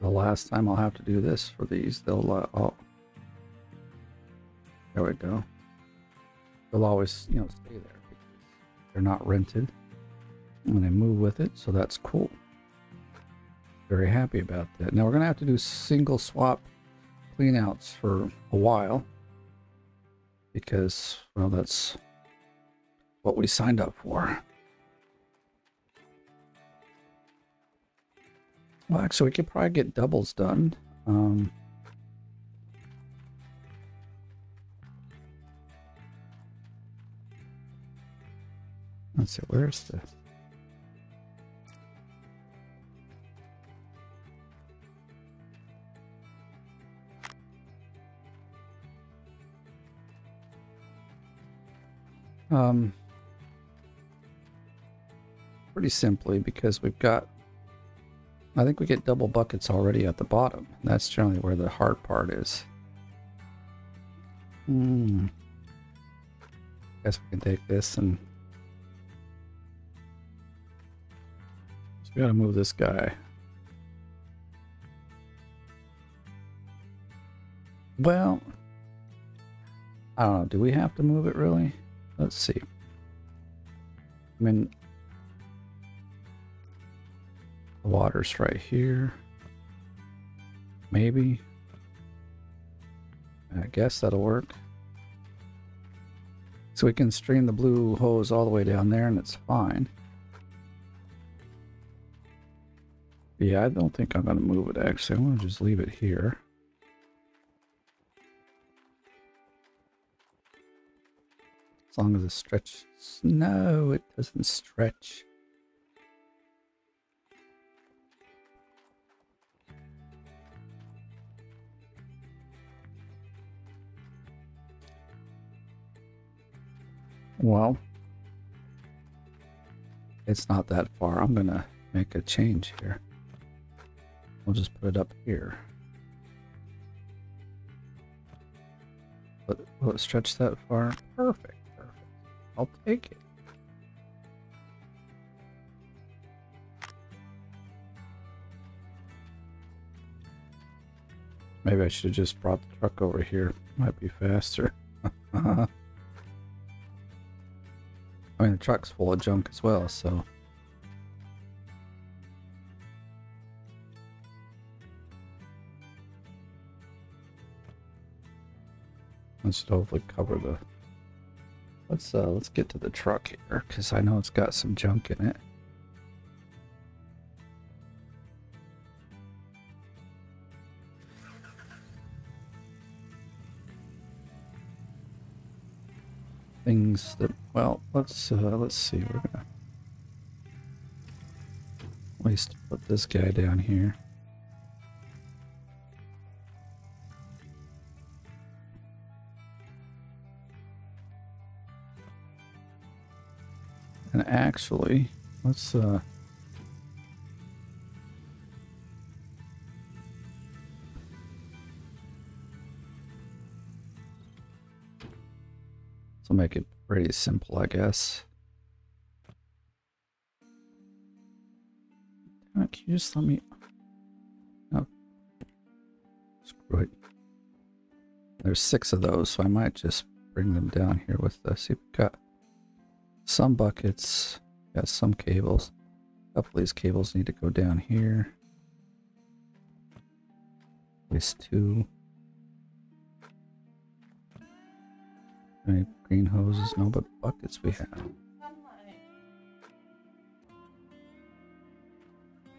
The last time I'll have to do this for these, they'll, uh, oh, there we go. They'll always, you know, stay there they're not rented when they move with it, so that's cool. Very happy about that. Now we're going to have to do single swap cleanouts for a while because, well, that's what we signed up for. Well, actually, we could probably get doubles done. Um, let's see, where's the... Um, pretty simply because we've got I think we get double buckets already at the bottom. That's generally where the hard part is. Hmm. Guess we can take this and. So we gotta move this guy. Well, I don't know. Do we have to move it really? Let's see. I mean, water's right here. Maybe. I guess that'll work. So we can stream the blue hose all the way down there and it's fine. Yeah, I don't think I'm going to move it actually. I'm going to just leave it here. As long as it stretches. No, it doesn't stretch. Well, it's not that far. I'm going to make a change here. We'll just put it up here. But will it stretch that far? Perfect. Perfect. I'll take it. Maybe I should have just brought the truck over here. Might be faster. I mean, the truck's full of junk as well, so... I should hopefully cover the Let's uh let's get to the truck here because I know it's got some junk in it. Things that well, let's uh let's see. We're gonna at least put this guy down here. And actually, let's uh So make it pretty simple, I guess. Can you just let me... Oh. Screw it. There's six of those, so I might just bring them down here with the... See, we've got some buckets, got some cables. A couple of these cables need to go down here. Least two. Any green hoses? No, but buckets we have.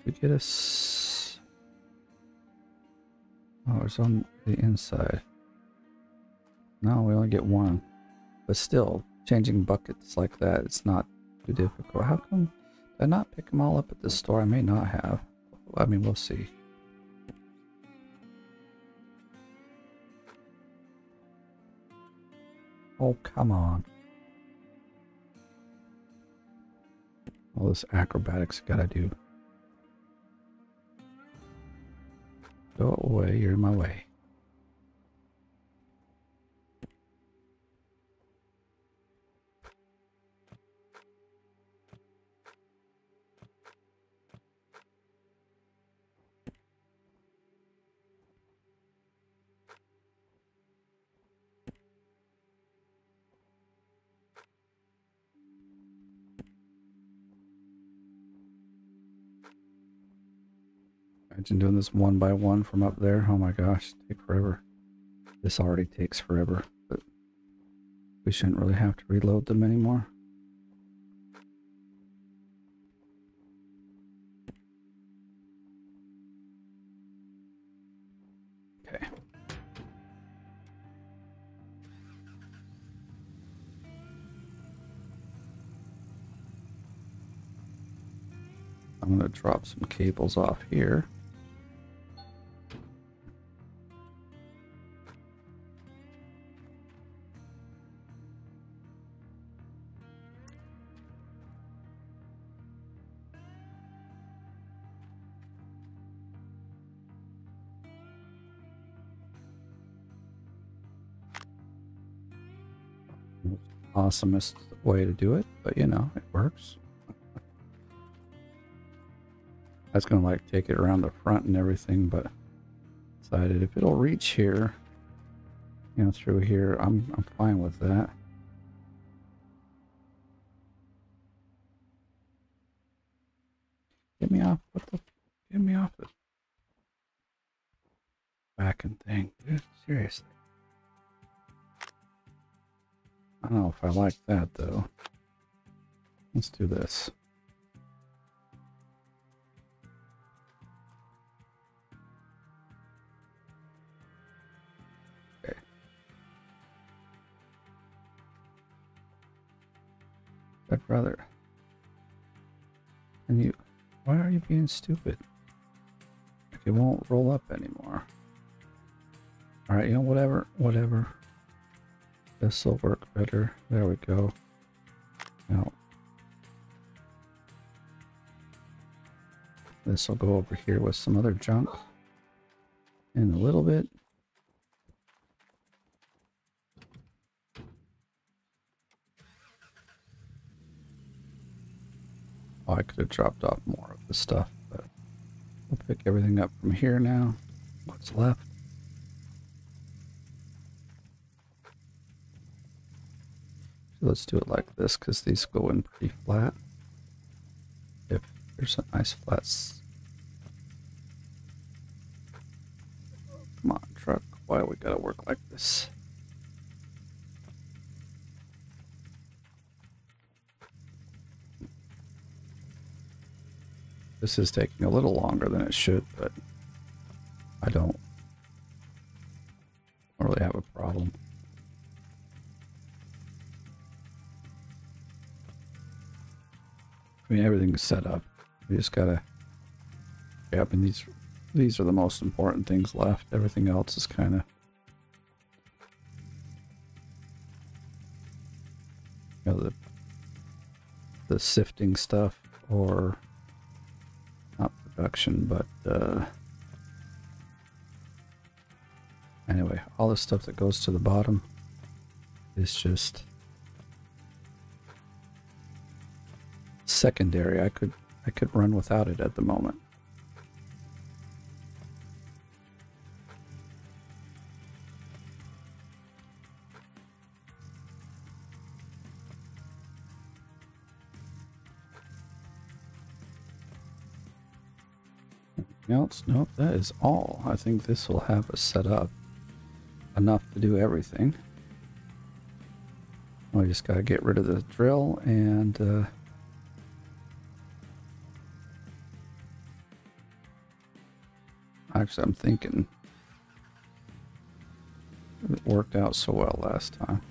We get us. Oh, it's on the inside. No, we only get one. But still, changing buckets like that, it's not too difficult. How come did I not pick them all up at the store? I may not have. I mean, we'll see. Oh, come on. All this acrobatics gotta do. Go away, you're in my way. Imagine doing this one by one from up there. Oh my gosh, take forever. This already takes forever, but we shouldn't really have to reload them anymore. Okay. I'm going to drop some cables off here. Awesomest way to do it, but you know, it works. That's gonna like take it around the front and everything, but decided if it'll reach here, you know, through here, I'm I'm fine with that. I don't know if I like that though. Let's do this. Okay. I'd rather. And you, why are you being stupid? It won't roll up anymore. Alright, you know, whatever, whatever. This will work better. There we go. Now, this will go over here with some other junk in a little bit. Oh, I could have dropped off more of the stuff, but we'll pick everything up from here now. What's left? Let's do it like this because these go in pretty flat. If there's a nice flat. Come on, truck. Why we gotta work like this? This is taking a little longer than it should, but I don't really have a problem. I mean, everything's set up. We just gotta. Yeah, mean, these these are the most important things left. Everything else is kind of. You know, the the sifting stuff or not production, but uh, anyway, all the stuff that goes to the bottom is just secondary. I could I could run without it at the moment. else? Nope, that is all. I think this will have us set up enough to do everything. We just gotta get rid of the drill and uh, Actually, I'm thinking it worked out so well last time.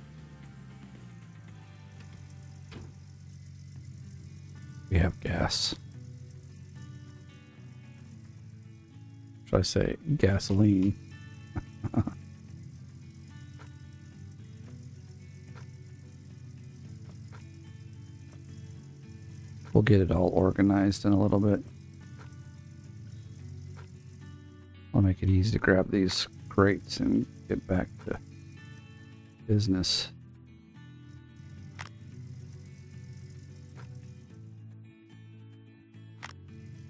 We have gas. Should I say gasoline? we'll get it all organized in a little bit. Make it easy to grab these crates and get back to business.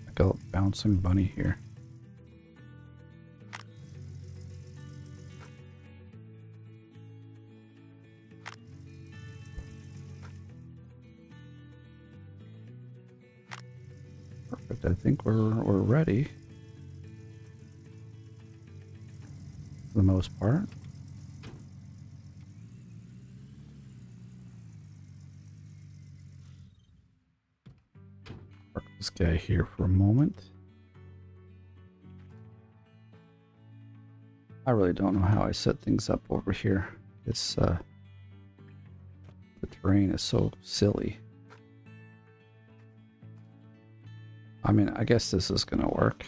Like a bouncing bunny here. Perfect. I think we're we're ready. For the most part. Park this guy here for a moment. I really don't know how I set things up over here. It's, uh, the terrain is so silly. I mean, I guess this is going to work.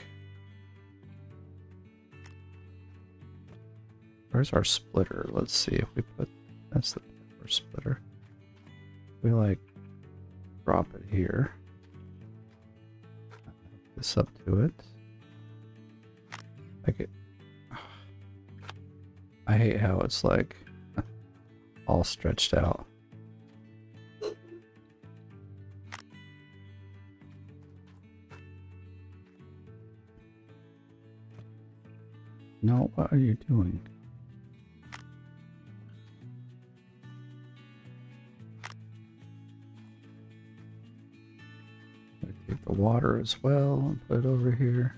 Where's our splitter? Let's see if we put that's the splitter. We like drop it here. This up to it. Like it. I hate how it's like all stretched out. No, what are you doing? Water as well and put it over here.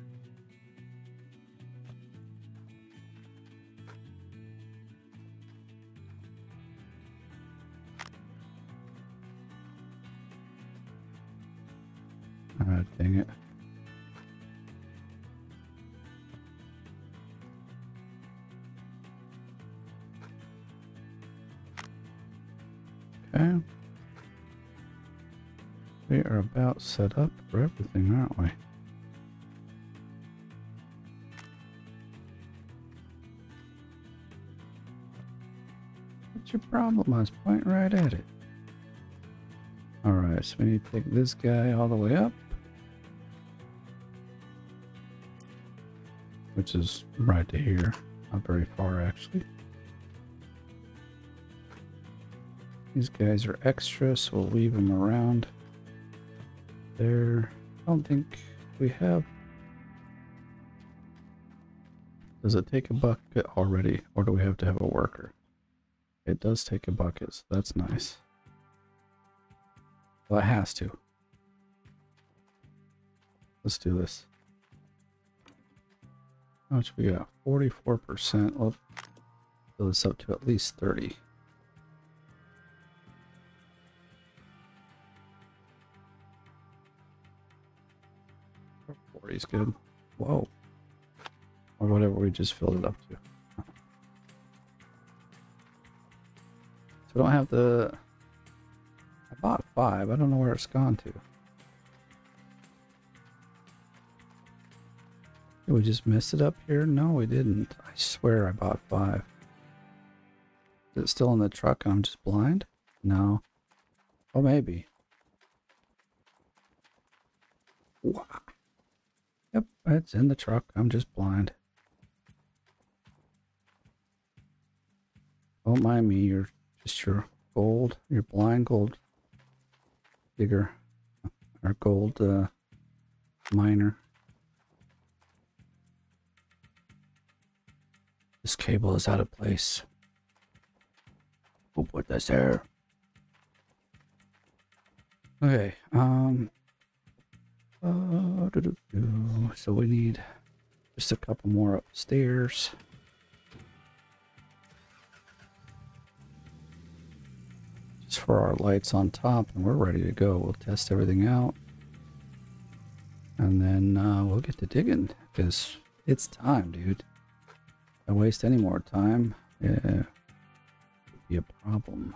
Ah, dang it. About set up for everything, aren't we? What's your problem? I was pointing right at it. Alright, so we need to take this guy all the way up. Which is right to here. Not very far, actually. These guys are extra, so we'll leave them around there. I don't think we have... Does it take a bucket already, or do we have to have a worker? It does take a bucket, so that's nice. Well, it has to. Let's do this. How much we got? 44%. We'll fill this up to at least 30. 40 is good. Whoa. Or whatever we just filled it up to. So we don't have the... I bought five. I don't know where it's gone to. Did we just miss it up here? No, we didn't. I swear I bought five. Is it still in the truck and I'm just blind? No. Oh, maybe. Wow. Yep, it's in the truck. I'm just blind. Don't mind me. You're just your gold, your blind gold digger, or gold uh, miner. This cable is out of place. Who put this there? Okay, um, uh, doo -doo -doo. So we need just a couple more upstairs. Just for our lights on top, and we're ready to go. We'll test everything out. And then uh, we'll get to digging, because it's time, dude. If I waste any more time, yeah, it'd be a problem.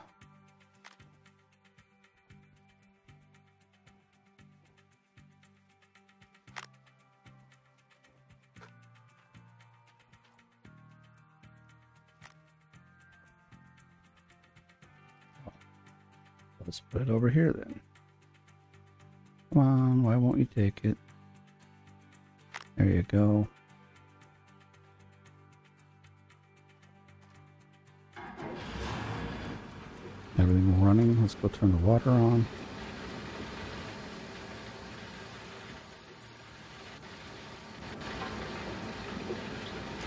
Let's put it over here then. Come on, why won't you take it? There you go. Everything running. Let's go turn the water on.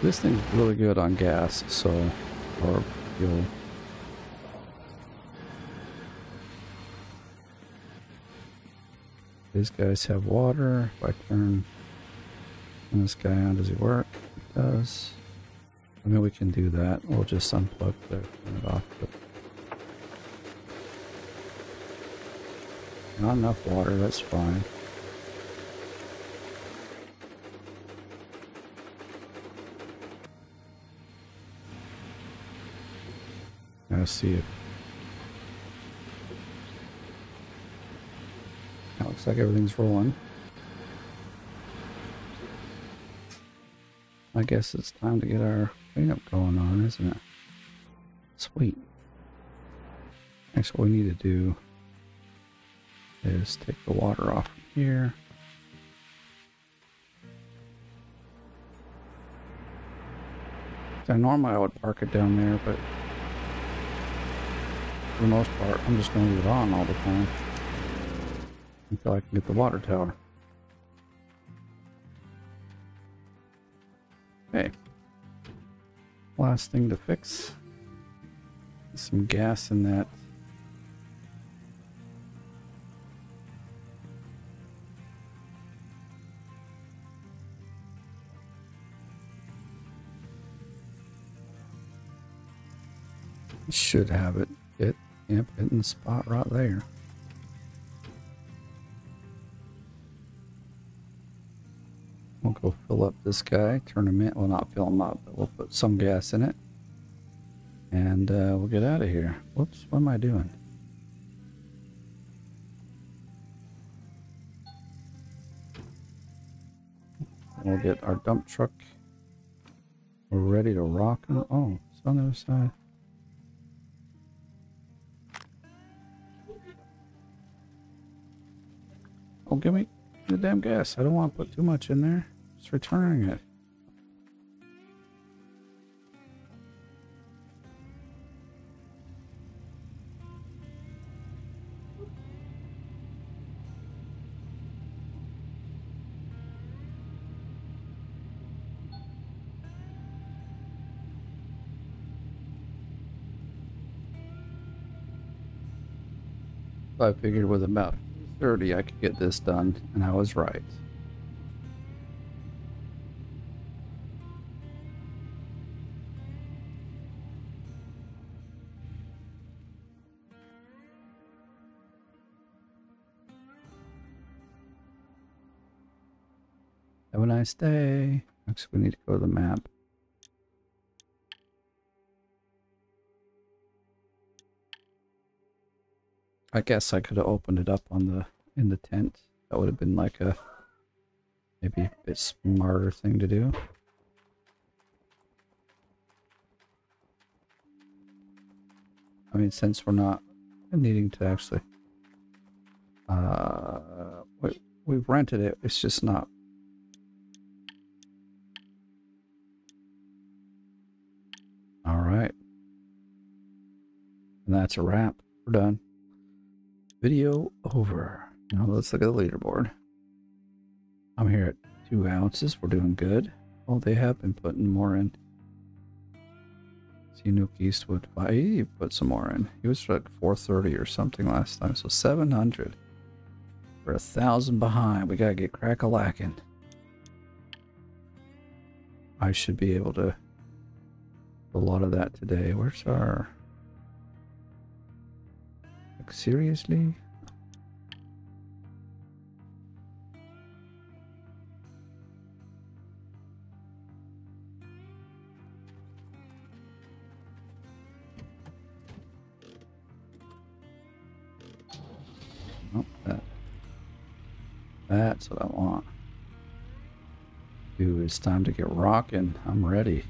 This thing's really good on gas, so, or fuel. These guys have water. If I turn this guy on, does he work? It does. I mean, we can do that. We'll just unplug the turn it off. Not enough water, that's fine. Gotta see if looks like everything's rolling. I guess it's time to get our cleanup going on, isn't it? Sweet. Next what we need to do is take the water off from here. So normally I would park it down there, but for the most part, I'm just going to leave it on all the time until I can get the water tower. Okay. last thing to fix. Some gas in that. Should have it. It, yep, hitting the spot right there. We'll go fill up this guy, turn him in. Well, not fill him up, but we'll put some gas in it. And uh, we'll get out of here. Whoops, what am I doing? We'll get our dump truck. We're ready to rock and oh, it's on the other side. Oh, give me the damn gas. I don't want to put too much in there. Just returning it. I figured with about 30 I could get this done, and I was right. Have a nice day. Next, we need to go to the map. I guess I could have opened it up on the in the tent. That would have been like a maybe a bit smarter thing to do. I mean, since we're not needing to actually, uh, we, we've rented it. It's just not. All right. And that's a wrap. We're done. Video over. Now let's look at the leaderboard. I'm here at two ounces. We're doing good. Oh, they have been putting more in. See Nuke Eastwood. He put some more in. He was like 430 or something last time. So 700. We're a thousand behind. We gotta get crack a lacking. I should be able to a lot of that today. Where's our like, seriously? That. That's what I want. It's time to get rocking. I'm ready.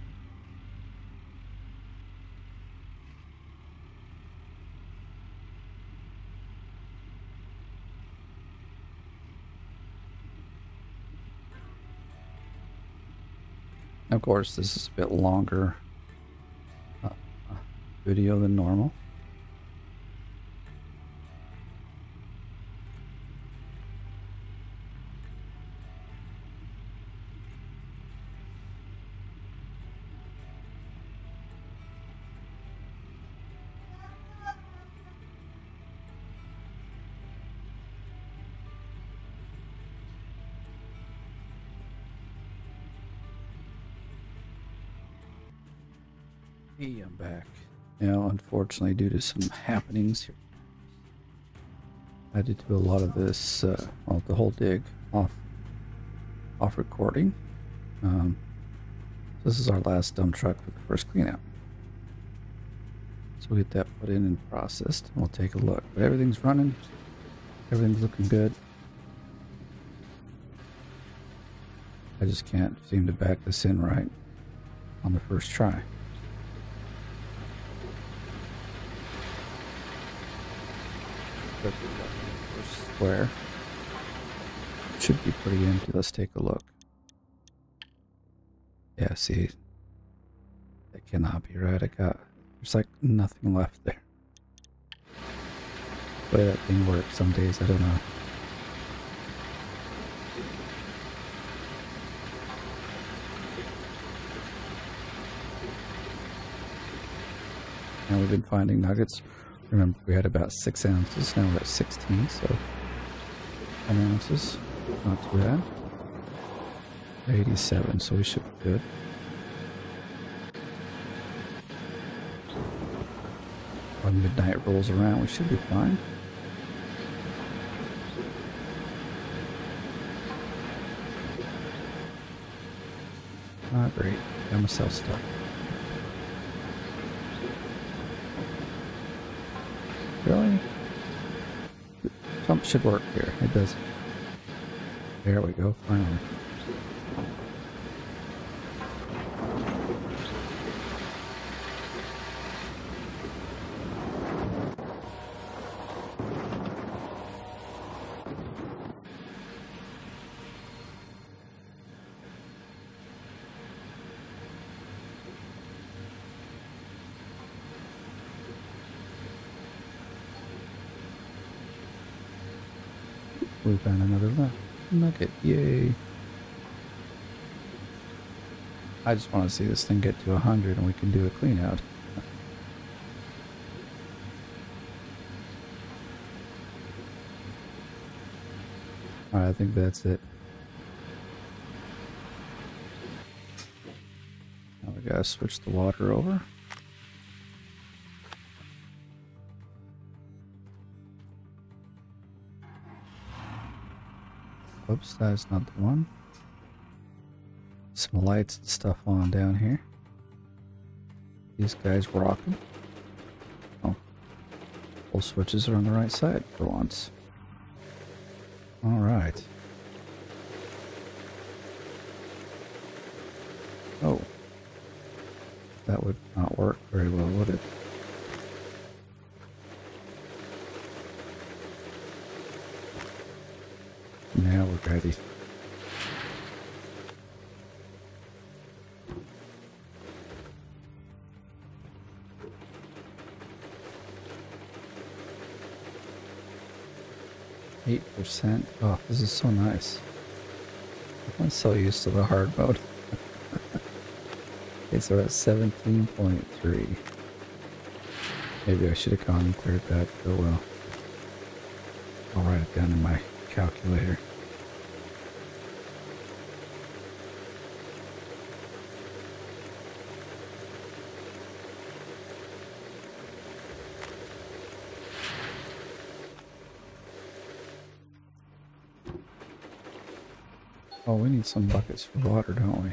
Course, this is a bit longer uh, video than normal. Unfortunately, due to some happenings here, I had to do a lot of this, uh, well, the whole dig off, off recording. Um, this is our last dump truck for the first cleanout. So we'll get that put in and processed, and we'll take a look. But everything's running. Everything's looking good. I just can't seem to back this in right on the first try. Square. Should be pretty empty. Let's take a look. Yeah, see. That cannot be right. I got there's like nothing left there. The way that thing works some days, I don't know. And we've been finding nuggets. Remember, we had about six ounces. Now we're at 16, so 10 ounces. Not too bad. 87, so we should be good. When midnight rolls around, we should be fine. Ah, great. Got myself stuck. Really? Jump should work here. It does. There we go, finally. We found another nu- nugget. Yay. I just want to see this thing get to 100 and we can do a clean out. Alright, I think that's it. Now we gotta switch the water over. Oops, that's not the one. Some lights and stuff on down here. These guys rocking. Oh. All switches are on the right side for once. Alright. Oh. That would percent. Oh, this is so nice. I'm so used to the hard mode. okay, so we're at 17.3. Maybe I should have gone and cleared that, Oh well. I'll write it down in my calculator. Oh, we need some buckets for water, don't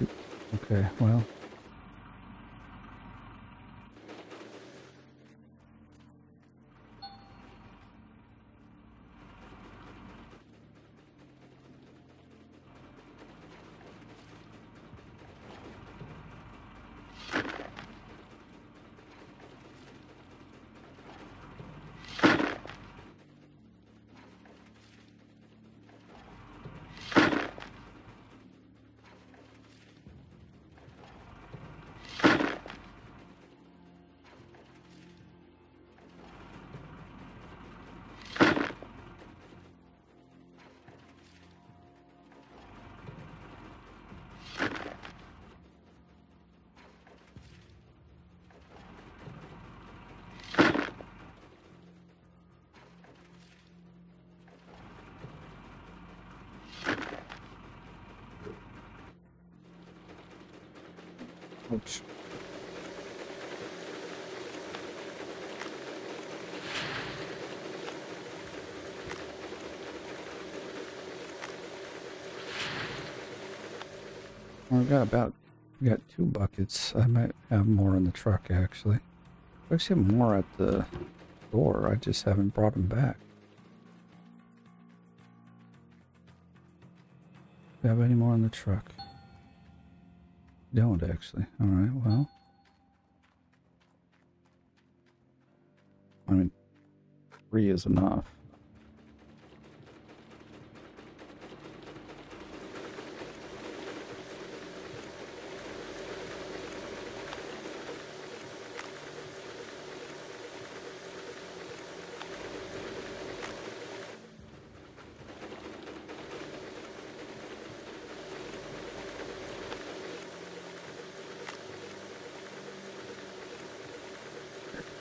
we? Okay, well. Well, got about we got two buckets. I might have more in the truck actually. I actually have more at the door. I just haven't brought them back. Do have any more in the truck? Don't actually. All right. Well, I mean, three is enough.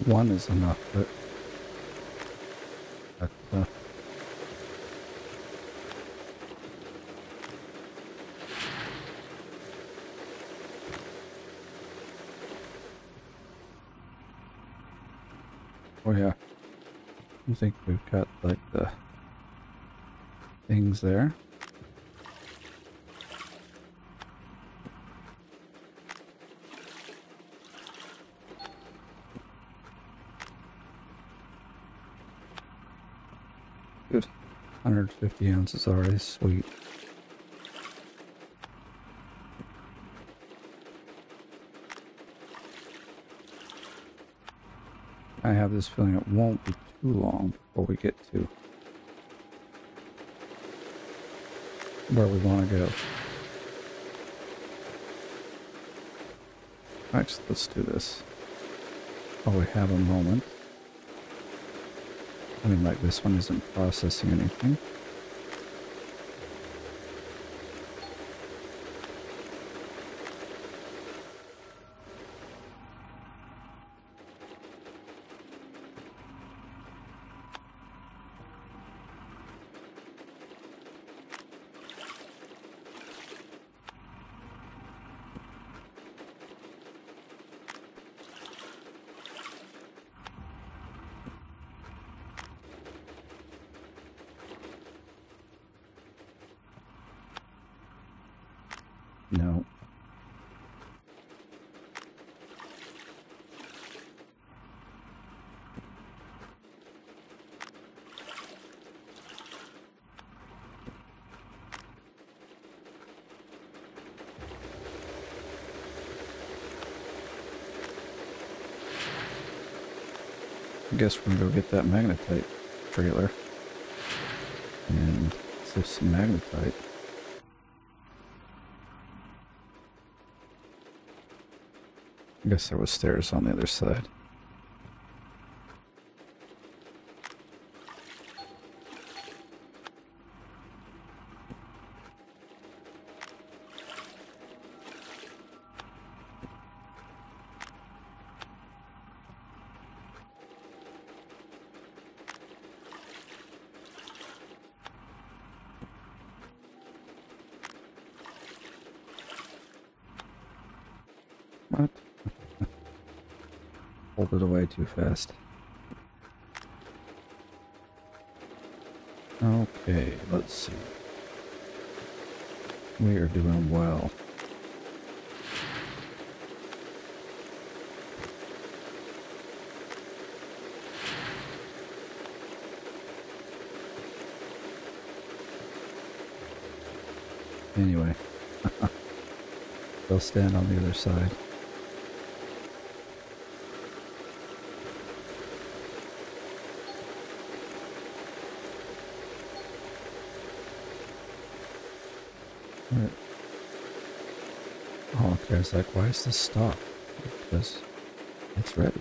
One is enough, but, but uh, oh yeah, I think we've got like the things there. Good. 150 ounces already, sweet. I have this feeling it won't be too long before we get to where we want to go. Actually, let's do this while we have a moment. I mean, like this one isn't processing anything. No. I guess we're gonna go get that magnetite trailer and see some magnetite. I guess there was stairs on the other side. What? Pulled it away too fast. Okay, let's see. We are doing well. Anyway, they'll stand on the other side. Right. Oh, okay. I was like, why is this stop? Because it's ready.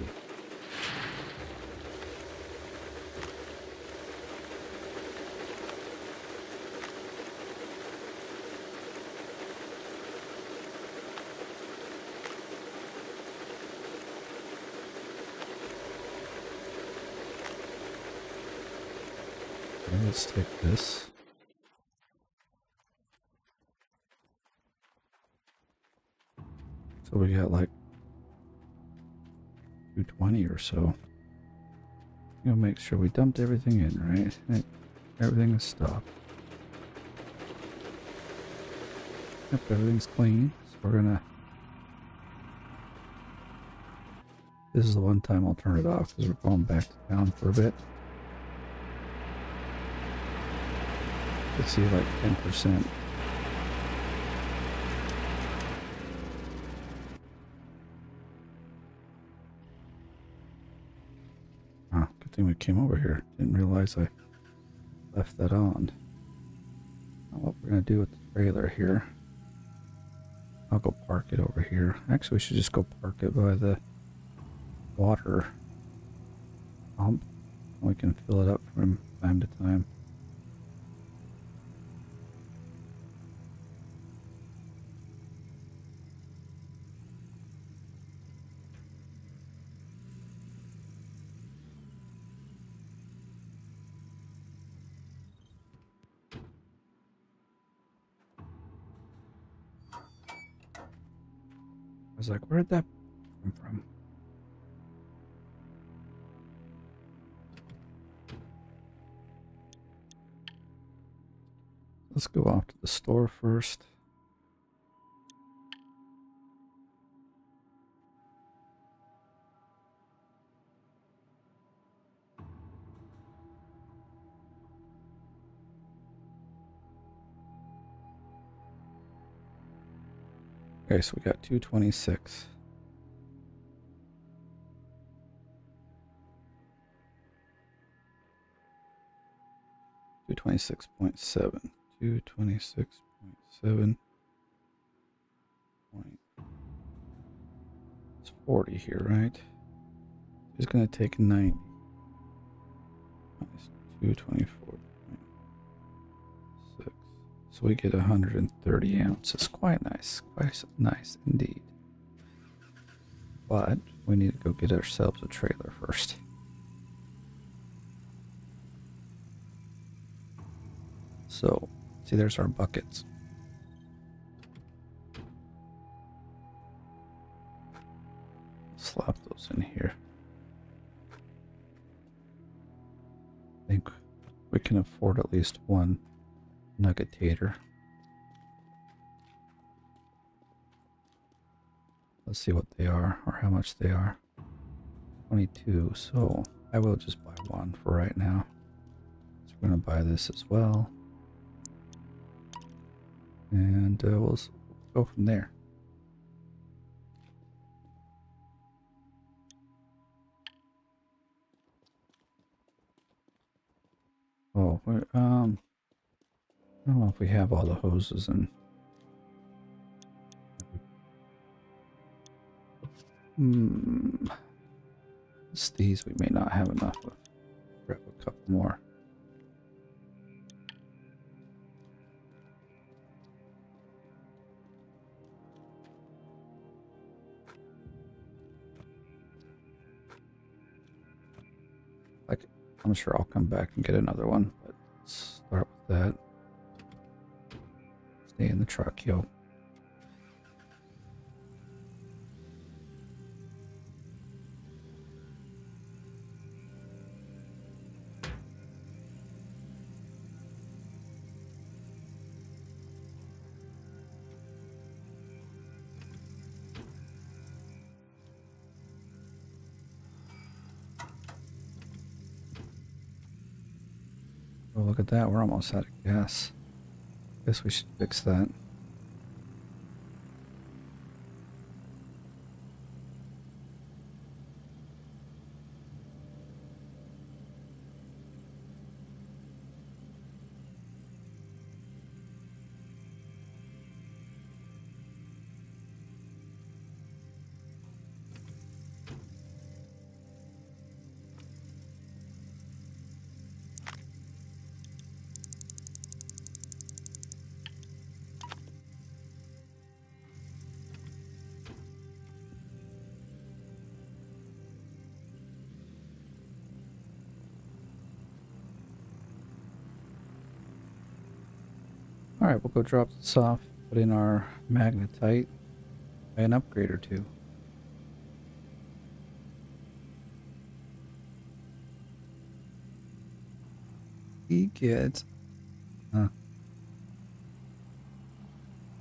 Let's take this. So we got like 220 or so. We'll make sure we dumped everything in? Right, Everything is stopped. Yep, everything's clean. So we're gonna... This is the one time I'll turn it off because we're going back to town for a bit. Let's see, like 10%. Came over here. Didn't realize I left that on. Now what we're gonna do with the trailer here. I'll go park it over here. Actually, we should just go park it by the water pump. We can fill it up from time to time. Like, where did that come from? Let's go off to the store first. Okay, so we got 226. Two twenty six point seven. Two twenty six point seven. Point. It's forty here, right? It's gonna take ninety. Minus two twenty four. We get 130 ounces. Quite nice. Quite nice indeed. But we need to go get ourselves a trailer first. So, see, there's our buckets. Slap those in here. I think we can afford at least one nuggetator. Let's see what they are or how much they are. 22, so I will just buy one for right now. So we're going to buy this as well. And uh, we'll go from there. Oh, um, I don't know if we have all the hoses and. Hmm. It's these we may not have enough of. Grab a couple more. Like, I'm sure I'll come back and get another one, but let's start with that. Stay in the truck, yo. Oh, look at that. We're almost out of gas. Guess we should fix that. Go drop this off, put in our magnetite, an upgrade or two. He gets... Huh.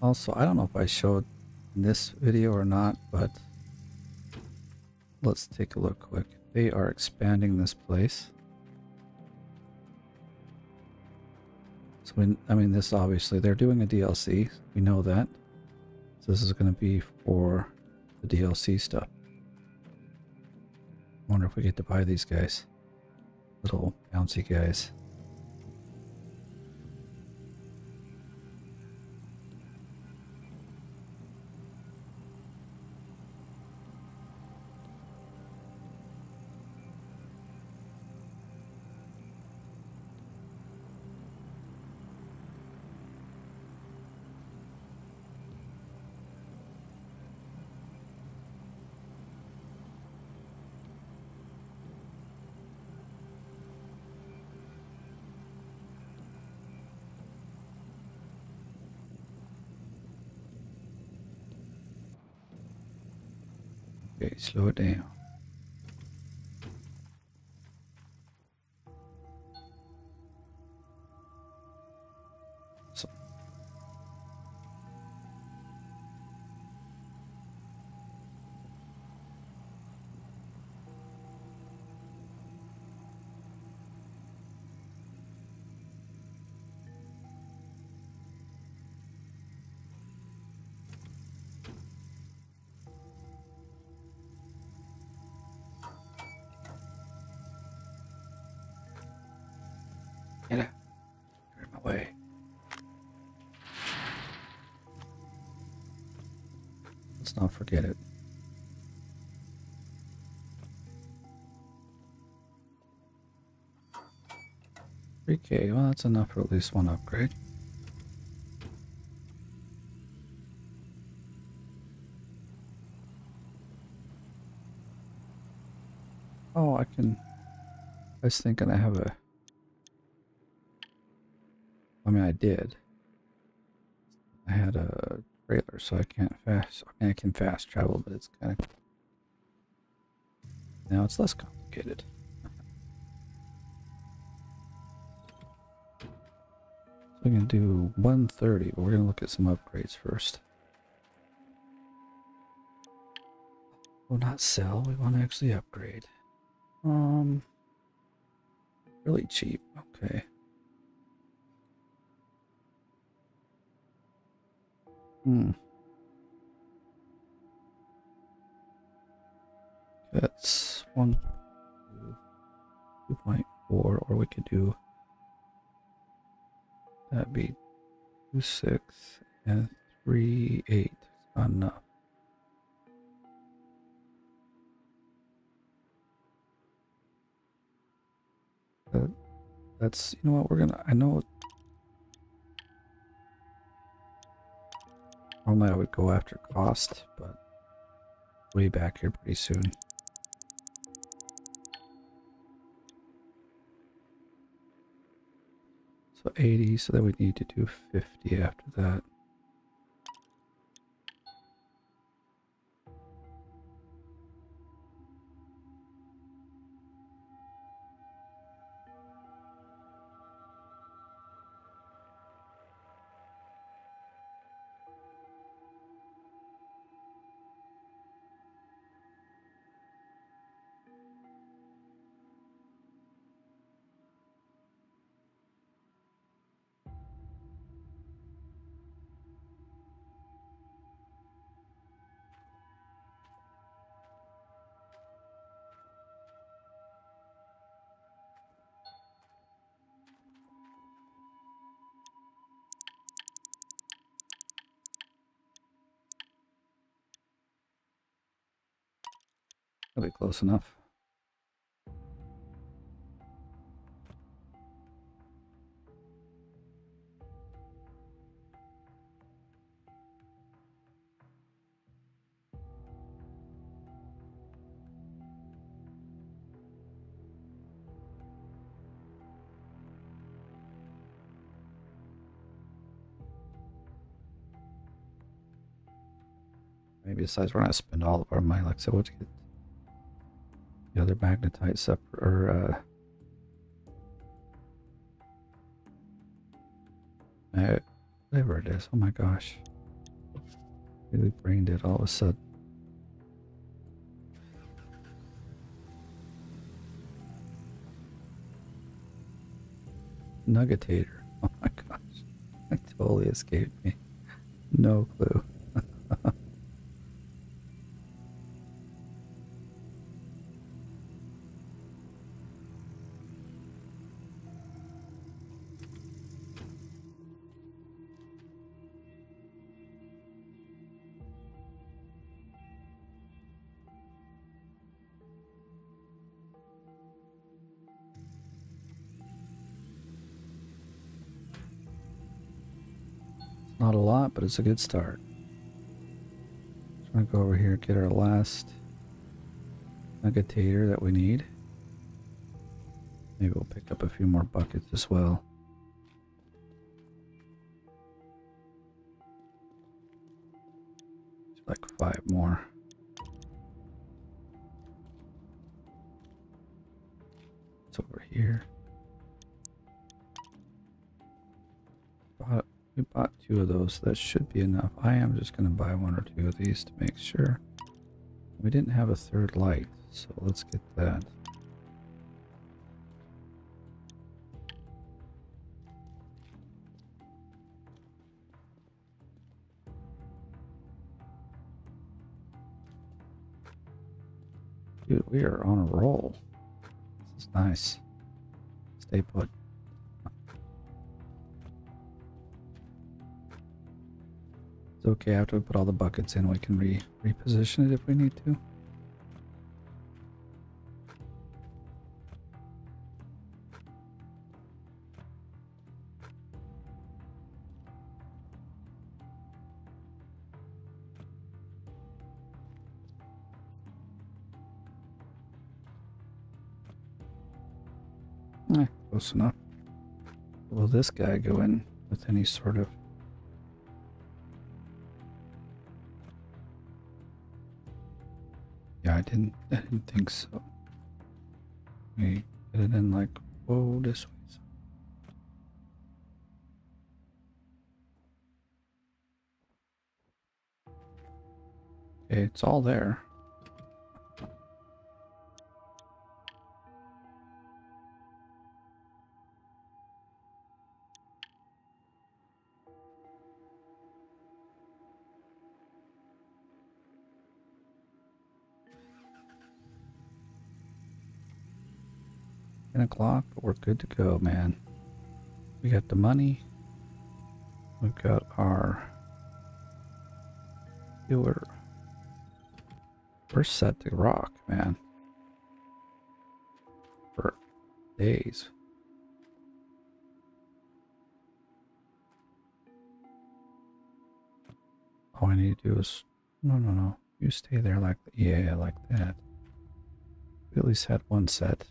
Also, I don't know if I showed in this video or not, but let's take a look quick. They are expanding this place. So, we, I mean, this obviously, they're doing a DLC. We know that. So this is going to be for the DLC stuff. wonder if we get to buy these guys. Little bouncy guys. Okay, slow it get. Get in my way. Let's not forget it. Okay, well that's enough for at least one upgrade. Oh, I can. I was thinking I have a. I mean, I did. I had a trailer, so I can't fast. I mean, I can fast travel, but it's kind of. Now it's less complicated. So we can do 130, but we're going to look at some upgrades first. We'll not sell, we want to actually upgrade. Um, really cheap. Okay. Hmm. That's one, two, two point four, or we could do that'd be two six and three eight. Enough. That, that's you know what we're gonna. I know. Normally I would go after cost, but we'll be back here pretty soon. So 80, so then we need to do 50 after that. Close enough. Maybe besides we're not spend all of our money, like we'll get the other magnetite separate or uh, whatever it is. Oh my gosh. Really brain dead all of a sudden. Nuggetator. Oh my gosh. That totally escaped me. No clue. but it's a good start. I'm going to go over here get our last nuggetator that we need. Maybe we'll pick up a few more buckets as well. It's like five more. It's over here. Two of those. That should be enough. I am just going to buy one or two of these to make sure. We didn't have a third light, so let's get that. Dude, we are on a roll. This is nice. Stay put. It's okay after we put all the buckets in, we can re reposition it if we need to. Eh, close enough. Will this guy go in with any sort of... I didn't, I didn't think so. We put it in like, whoa, this way. It's all there. O'clock, we're good to go, man. We got the money. We've got our healer. We're set to rock, man. For days. All I need to do is no, no, no. You stay there like yeah, like that. We at least had one set.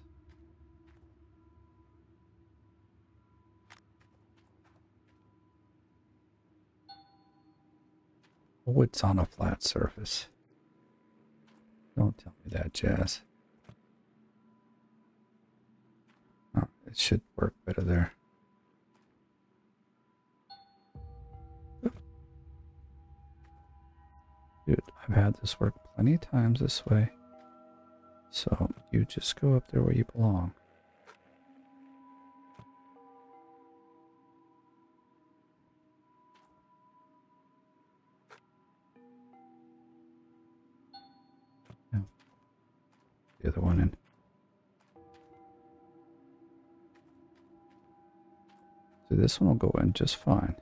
Oh, it's on a flat surface. Don't tell me that, Jazz. Oh, it should work better there. Dude, I've had this work plenty of times this way. So you just go up there where you belong. This one will go in just fine.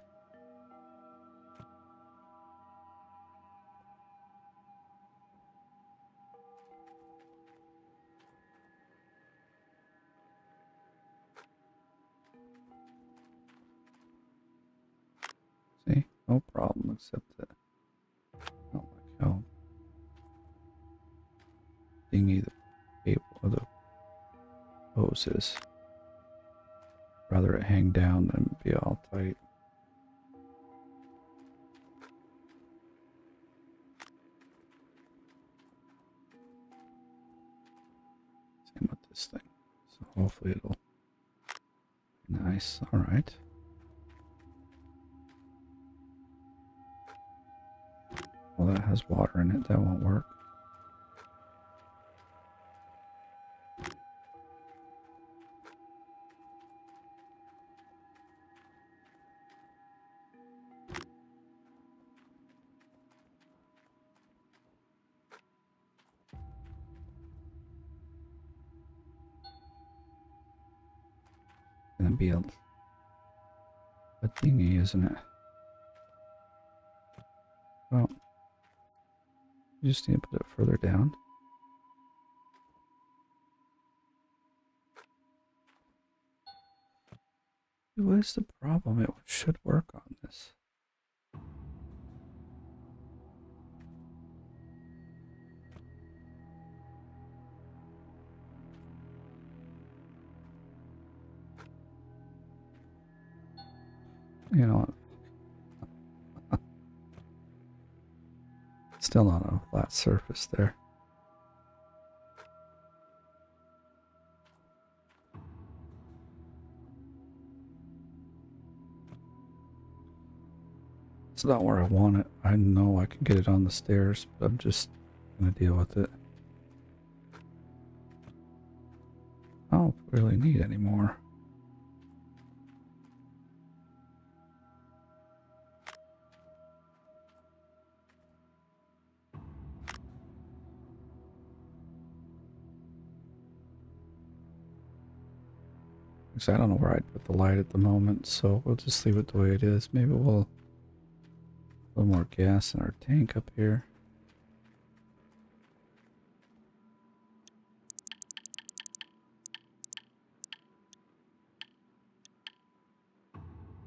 See, no problem except that. Oh my god. Thingy the cable of the hoses. That won't work. gonna be a, a thingy, isn't it? You just need to put it further down. What is the problem? It should work on this. you know, Still not on a flat surface there. It's not where I want it. I know I can get it on the stairs, but I'm just going to deal with it. I don't really need any more. I don't know where I'd put the light at the moment, so we'll just leave it the way it is. Maybe we'll a little more gas in our tank up here.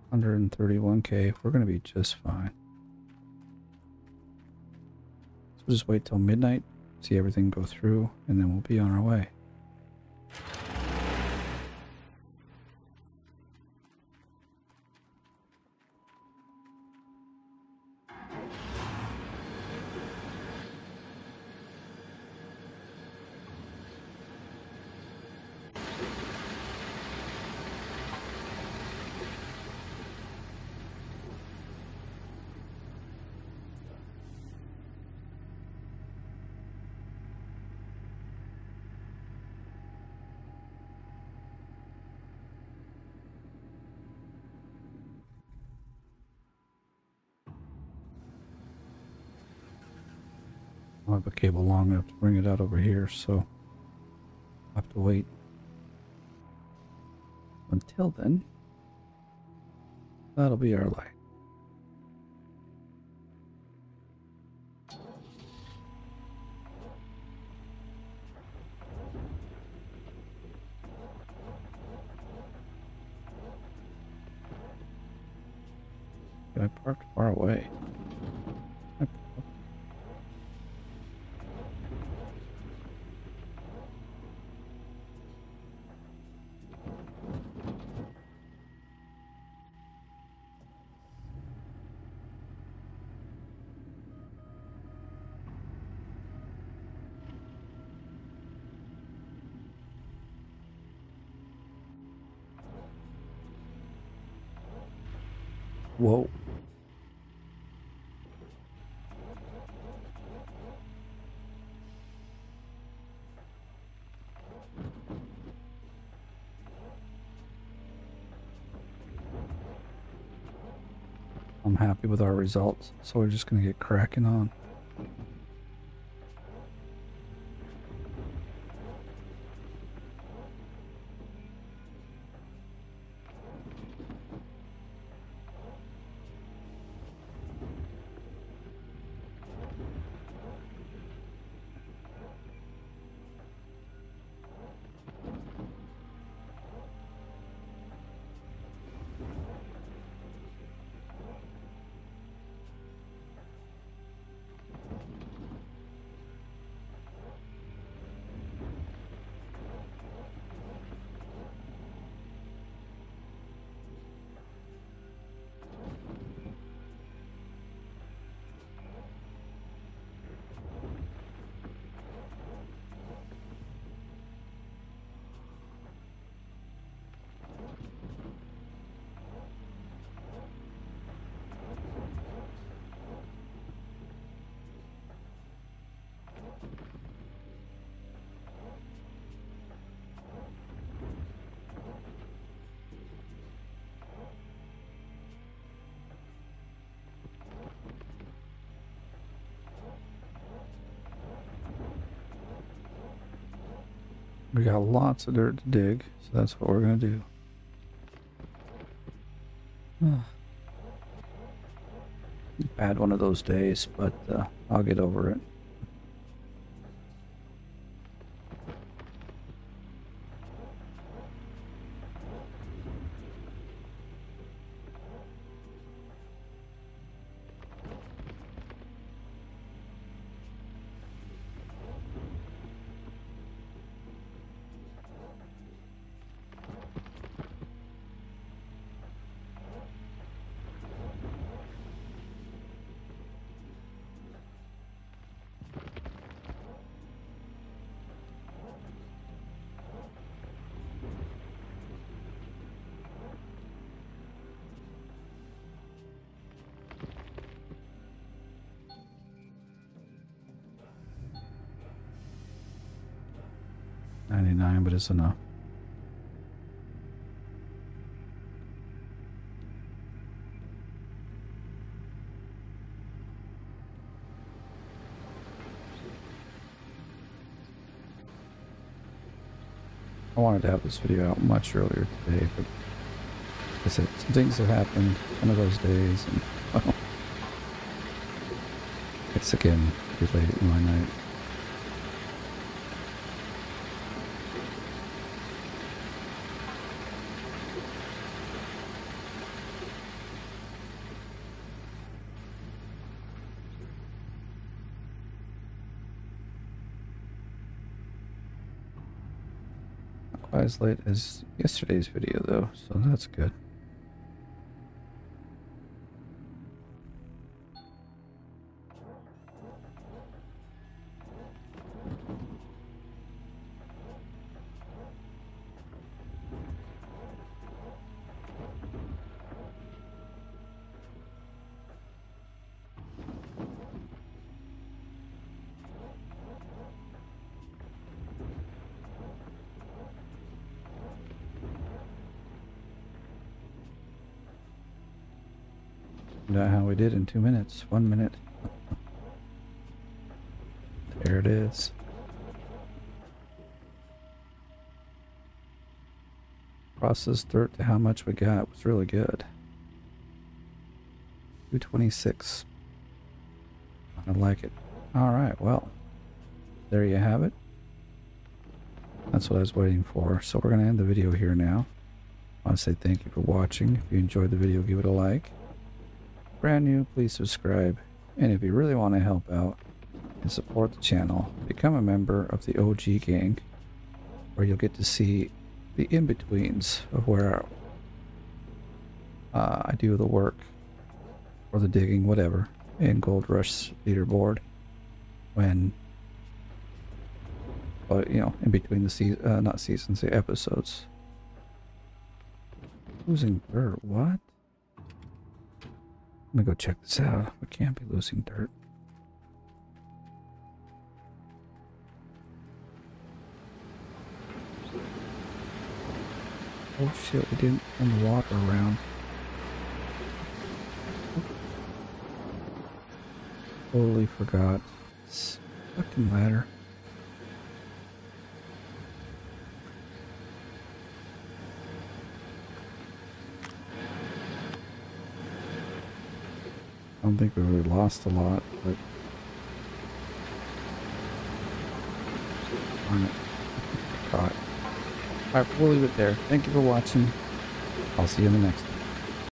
Hundred and thirty-one K. We're gonna be just fine. So we'll just wait till midnight, see everything go through, and then we'll be on our way. Don't have a cable long enough to bring it out over here, so I'll have to wait. Until then, that'll be our light. Happy with our results, so we're just going to get cracking on. Got lots of dirt to dig, so that's what we're going to do. Bad one of those days, but uh, I'll get over it. 99, but it's enough. I wanted to have this video out much earlier today, but I said, some things have happened. One of those days, and well, it's again pretty late in my night. As late as yesterday's video, though, so that's good. Minutes. One minute. there it is. Process dirt to how much we got was really good. 226. I like it. Alright, well. There you have it. That's what I was waiting for. So we're going to end the video here now. I want to say thank you for watching. If you enjoyed the video, give it a like brand new, please subscribe. And if you really want to help out and support the channel, become a member of the OG gang, where you'll get to see the in-betweens of where uh, I do the work or the digging, whatever, in Gold Rush leaderboard when, but you know, in between the season, uh, not seasons, the episodes. Losing dirt, what? I'm gonna go check this out. We can't be losing dirt. Oh shit, we didn't turn the water around. Totally forgot. This fucking ladder. I don't think we really lost a lot, but darn it. Caught. Alright, we'll leave it there. Thank you for watching. I'll see you in the next one.